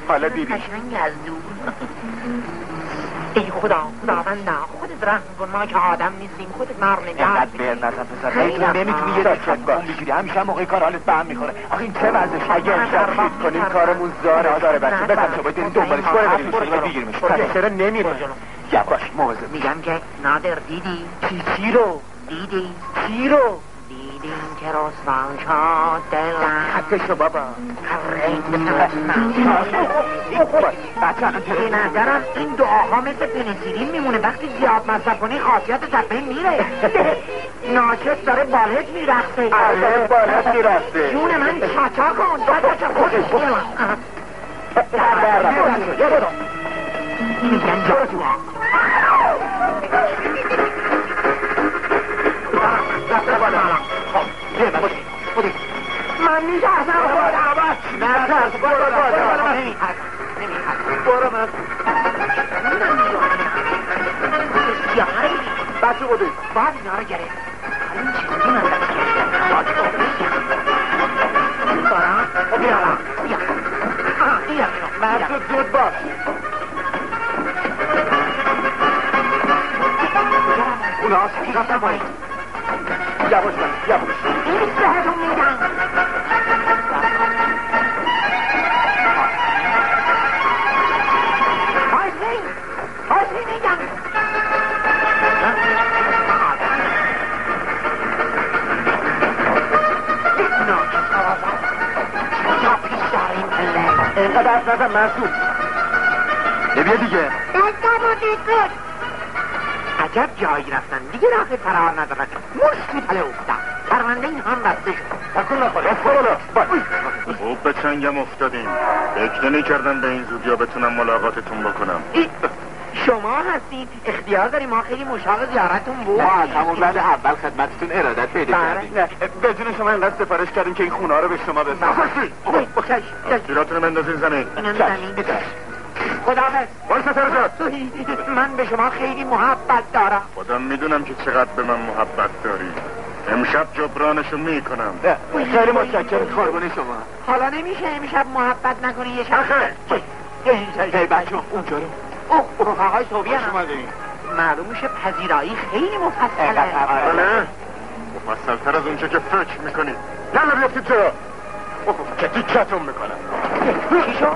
Speaker 1: حالا دیدی.
Speaker 2: قشنگ از دور. ای خدا خداوندا خودت رحم کن ما که آدم نیستیم خودت مار نگاه
Speaker 1: بیر نزن پسر. تو نمی‌تونی یه دست باش
Speaker 2: می‌گیری همیشه هم موقع کار حالت به هم می‌خوره. آخه این چه وضعش
Speaker 1: اگه امشب خیز کنیم کارمون زاره. داره بچه بزن تو باید دنبالش. برو بریم بگیریمش چرا نمیره یواش. مواظب
Speaker 2: میگم که نادر دیدی؟
Speaker 1: چی چی رو؟
Speaker 2: دیدی؟
Speaker 1: چی رو؟
Speaker 2: دیدیم که رسوان شد دلم
Speaker 1: خطشو بابا.
Speaker 2: بچه به نظرم این دعاها مثل پنسیلین میمونه. وقتی زیاد مصرف کنی از بین میره. ناچس داره بالت میرخصه.
Speaker 1: آره بالت می‌رفته
Speaker 2: جون من چاچا کن. چاچا خودش میگن جادو من میترسم خودم نه ترس برو برو.
Speaker 1: برو. من. بچه بودی
Speaker 2: باید اینا رو گرفت. این چیزی من بارا بیا. بیا. آه بیا. بیا.
Speaker 1: زود زود باش اونا رفتن پایین یواش من یواش
Speaker 2: این بهتون میگم باشی باشی میگم
Speaker 1: اینقدر حرف نزن مرسوم بیا دیگه
Speaker 2: عجب جایی رفتن. دیگه راه فرار ندارن مشتی پله افتاد. پرونده این هم بسته شد.
Speaker 1: تکون نخور خوب به چنگم افتادیم فکر نمی کردم به این زودیا بتونم ملاقاتتون بکنم.
Speaker 2: ای، شما هستید اختیار داریم. ما خیلی مشاق زیارتون بود.
Speaker 1: ما از همون بعد اول خدمتتون ارادت پیدا
Speaker 2: بله.
Speaker 1: کردیم. جون شما اینقدر سفارش کردیم که این خونه رو به شما بسپاریم
Speaker 2: بله. بکش.
Speaker 1: تیراتونو بندازین زمین.
Speaker 2: اینم زمین
Speaker 1: سرجاد
Speaker 2: من به شما خیلی محبت دارم.
Speaker 1: خودم می‌دونم که چقدر به من محبت داری. امشب جبرانشو می‌کنم.
Speaker 2: خیلی
Speaker 1: متشکرم. قربون شما.
Speaker 2: حالا نمیشه امشب محبت نکنی یه شب.
Speaker 1: آخه.
Speaker 2: هی بچه اونجا رو اوه آقای صوبی هم. معلوم میشه پذیرایی خیلی مفصله.
Speaker 1: بله. مفصلتر از اونچه که فکر می‌کنی یلا بیافتید اوه، که دیکتون می‌کنم.
Speaker 2: چی شد؟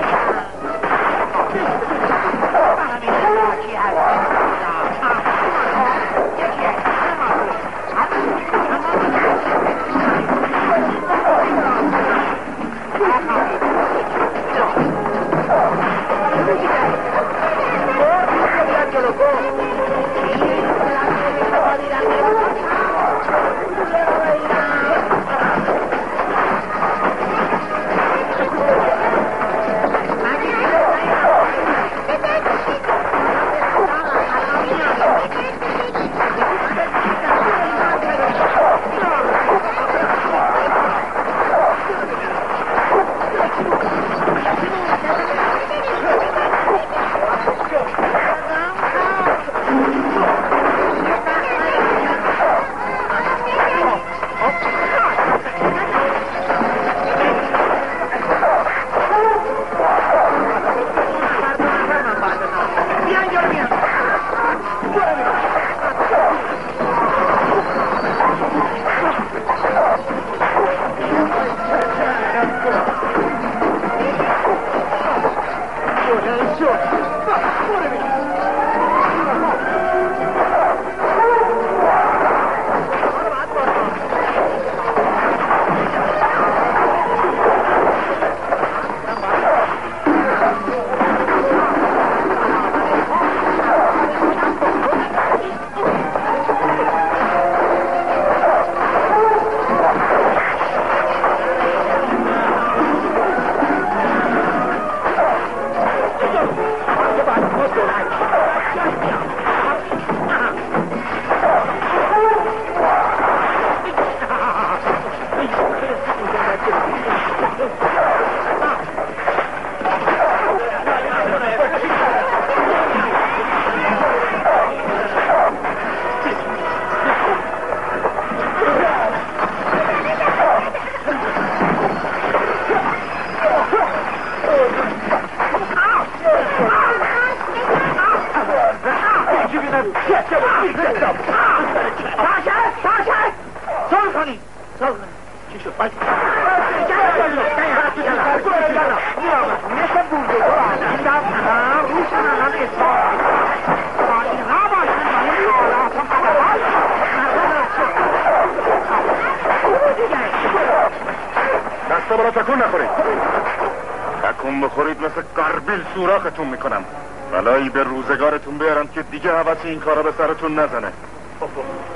Speaker 1: این کارا به سرتون نزنه.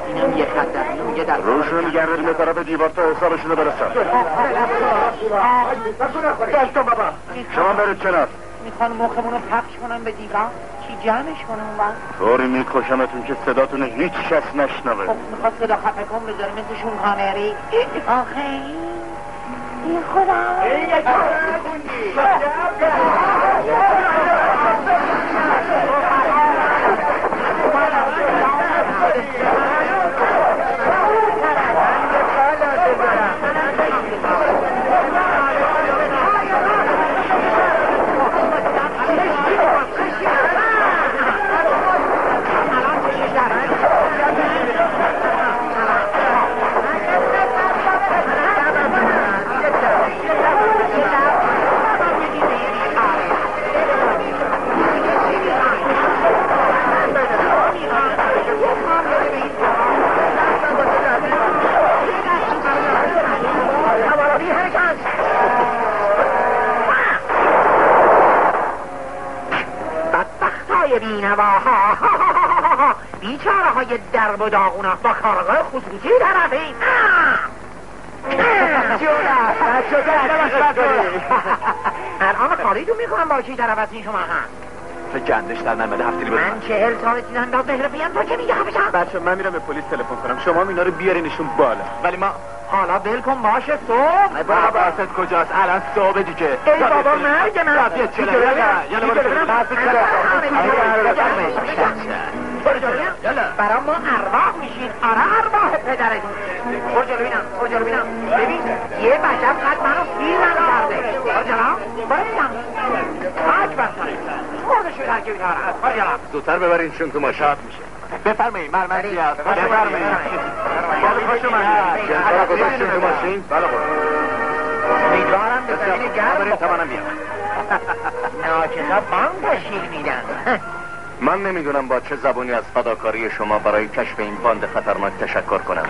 Speaker 2: اینم یه خط در یه در
Speaker 1: روشون گردید به طرف دیوار تا حسابشونو برسم
Speaker 2: داشتم بابا.
Speaker 1: شما برید کنار.
Speaker 2: می‌خوان مخمون رو پخش کنم به دیوار؟ چی جمعش کنم اون
Speaker 1: طوری میکشمتون که صداتون هیچ کس نشنوه.
Speaker 2: خب می‌خواد صدا خفه کن بذاری مثل شون کانری آخه این خدا بدبختای بینواها. بیچاره های درب و داغونا با کارگاه خصوصی طرفین الان خالیتون می‌کنم با چی طرف هستین شما هم؟
Speaker 3: چه گندش در نمیده هفتیری
Speaker 2: من چهل سال تین انداز مهرفیم تا چه میگه بشم
Speaker 3: بچه من میرم به پلیس تلفن کنم. شما هم اینا رو بیارینشون بالا. ولی ما
Speaker 2: حالا دل کن باشه صبح.
Speaker 3: بابا باست کجاست؟ الان صبح دیگه
Speaker 2: ای بابا مرگ من.
Speaker 3: بیا چلا یلا
Speaker 2: برا ما ارواح میشین. آره ارواح پدرتون برو جلو بینم برو جلو بینم ببین یه بشب قد منو سیر من کرده برو جلو. برو بینم خاک بستنه خورده شده هرکی بیتاره برو جلو.
Speaker 3: زودتر ببرینشون تو ماشات میشه. بفرمایید مرمزی هست بفرمایید. بالا پاشو من جنسا گذاشتیم تو ماشین؟ بله
Speaker 2: امیدوارم به زمین گرم
Speaker 3: بیام
Speaker 2: ناچیزا بانگ تشکیل میدن.
Speaker 1: من نمی‌دونم با چه زبانی از فداکاری شما برای کشف این باند خطرناک تشکر کنم.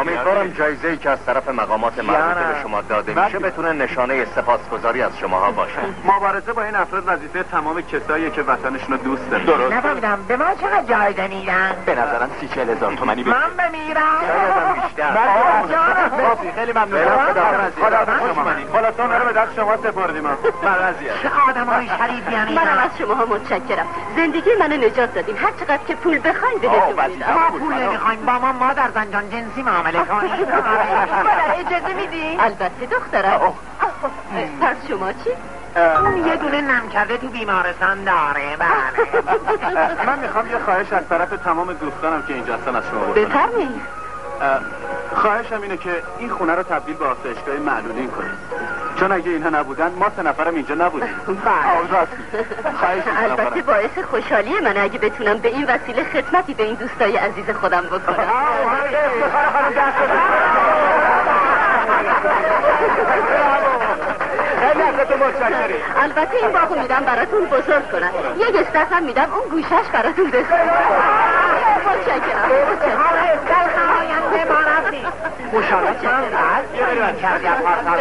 Speaker 1: امیدوارم جایزه ای که از طرف مقامات مربوطه به شما داده میشه بتونه نشانه سپاسگزاری از شماها باشه.
Speaker 3: مبارزه با این افراد وظیفه تمام کسایی که وطنشون رو دوست دارن. درست
Speaker 2: نفهمیدم. به ما چقدر جایزه میدن
Speaker 3: به نظرم سی چهل هزار تومنی بده.
Speaker 2: من بمیرم.
Speaker 3: بیشتر.
Speaker 2: جانم.
Speaker 3: خیلی ممنون. خدا خلاصون رو به دست شما سپردیم. مرضی
Speaker 2: چه آدم های شریفی
Speaker 7: منم از شما متشکرم. زندگی منو نجات دادین. هر چقدر که پول بخواین بهتون میدم.
Speaker 2: ما پول نمی‌خوایم. با ما مادر زنجان جنسی معامله کنیم.
Speaker 7: مادر اجازه میدین؟ البته دخترم. پس شما چی؟
Speaker 2: اون یه دونه نم کرده تو بیمارستان داره. بله.
Speaker 3: من می‌خوام یه خواهش از طرف تمام دوستانم که اینجا هستن از شما بکنم
Speaker 7: بفرمایید.
Speaker 3: خواهشم اینه که این خونه رو تبدیل به آسایشگاه معلولین کنید چون اگه اینها نبودن ما سه نفرم اینجا نبودیم
Speaker 7: البته. باعث خوشحالی من اگه بتونم به این وسیله خدمتی به این دوستای عزیز خودم بکنم البته این باغو میدم براتون بزرگ کنم یک استخ هم میدم اون گوشش براتون بسازم متشکرم
Speaker 2: خوشحالا چند از کردی از پاسا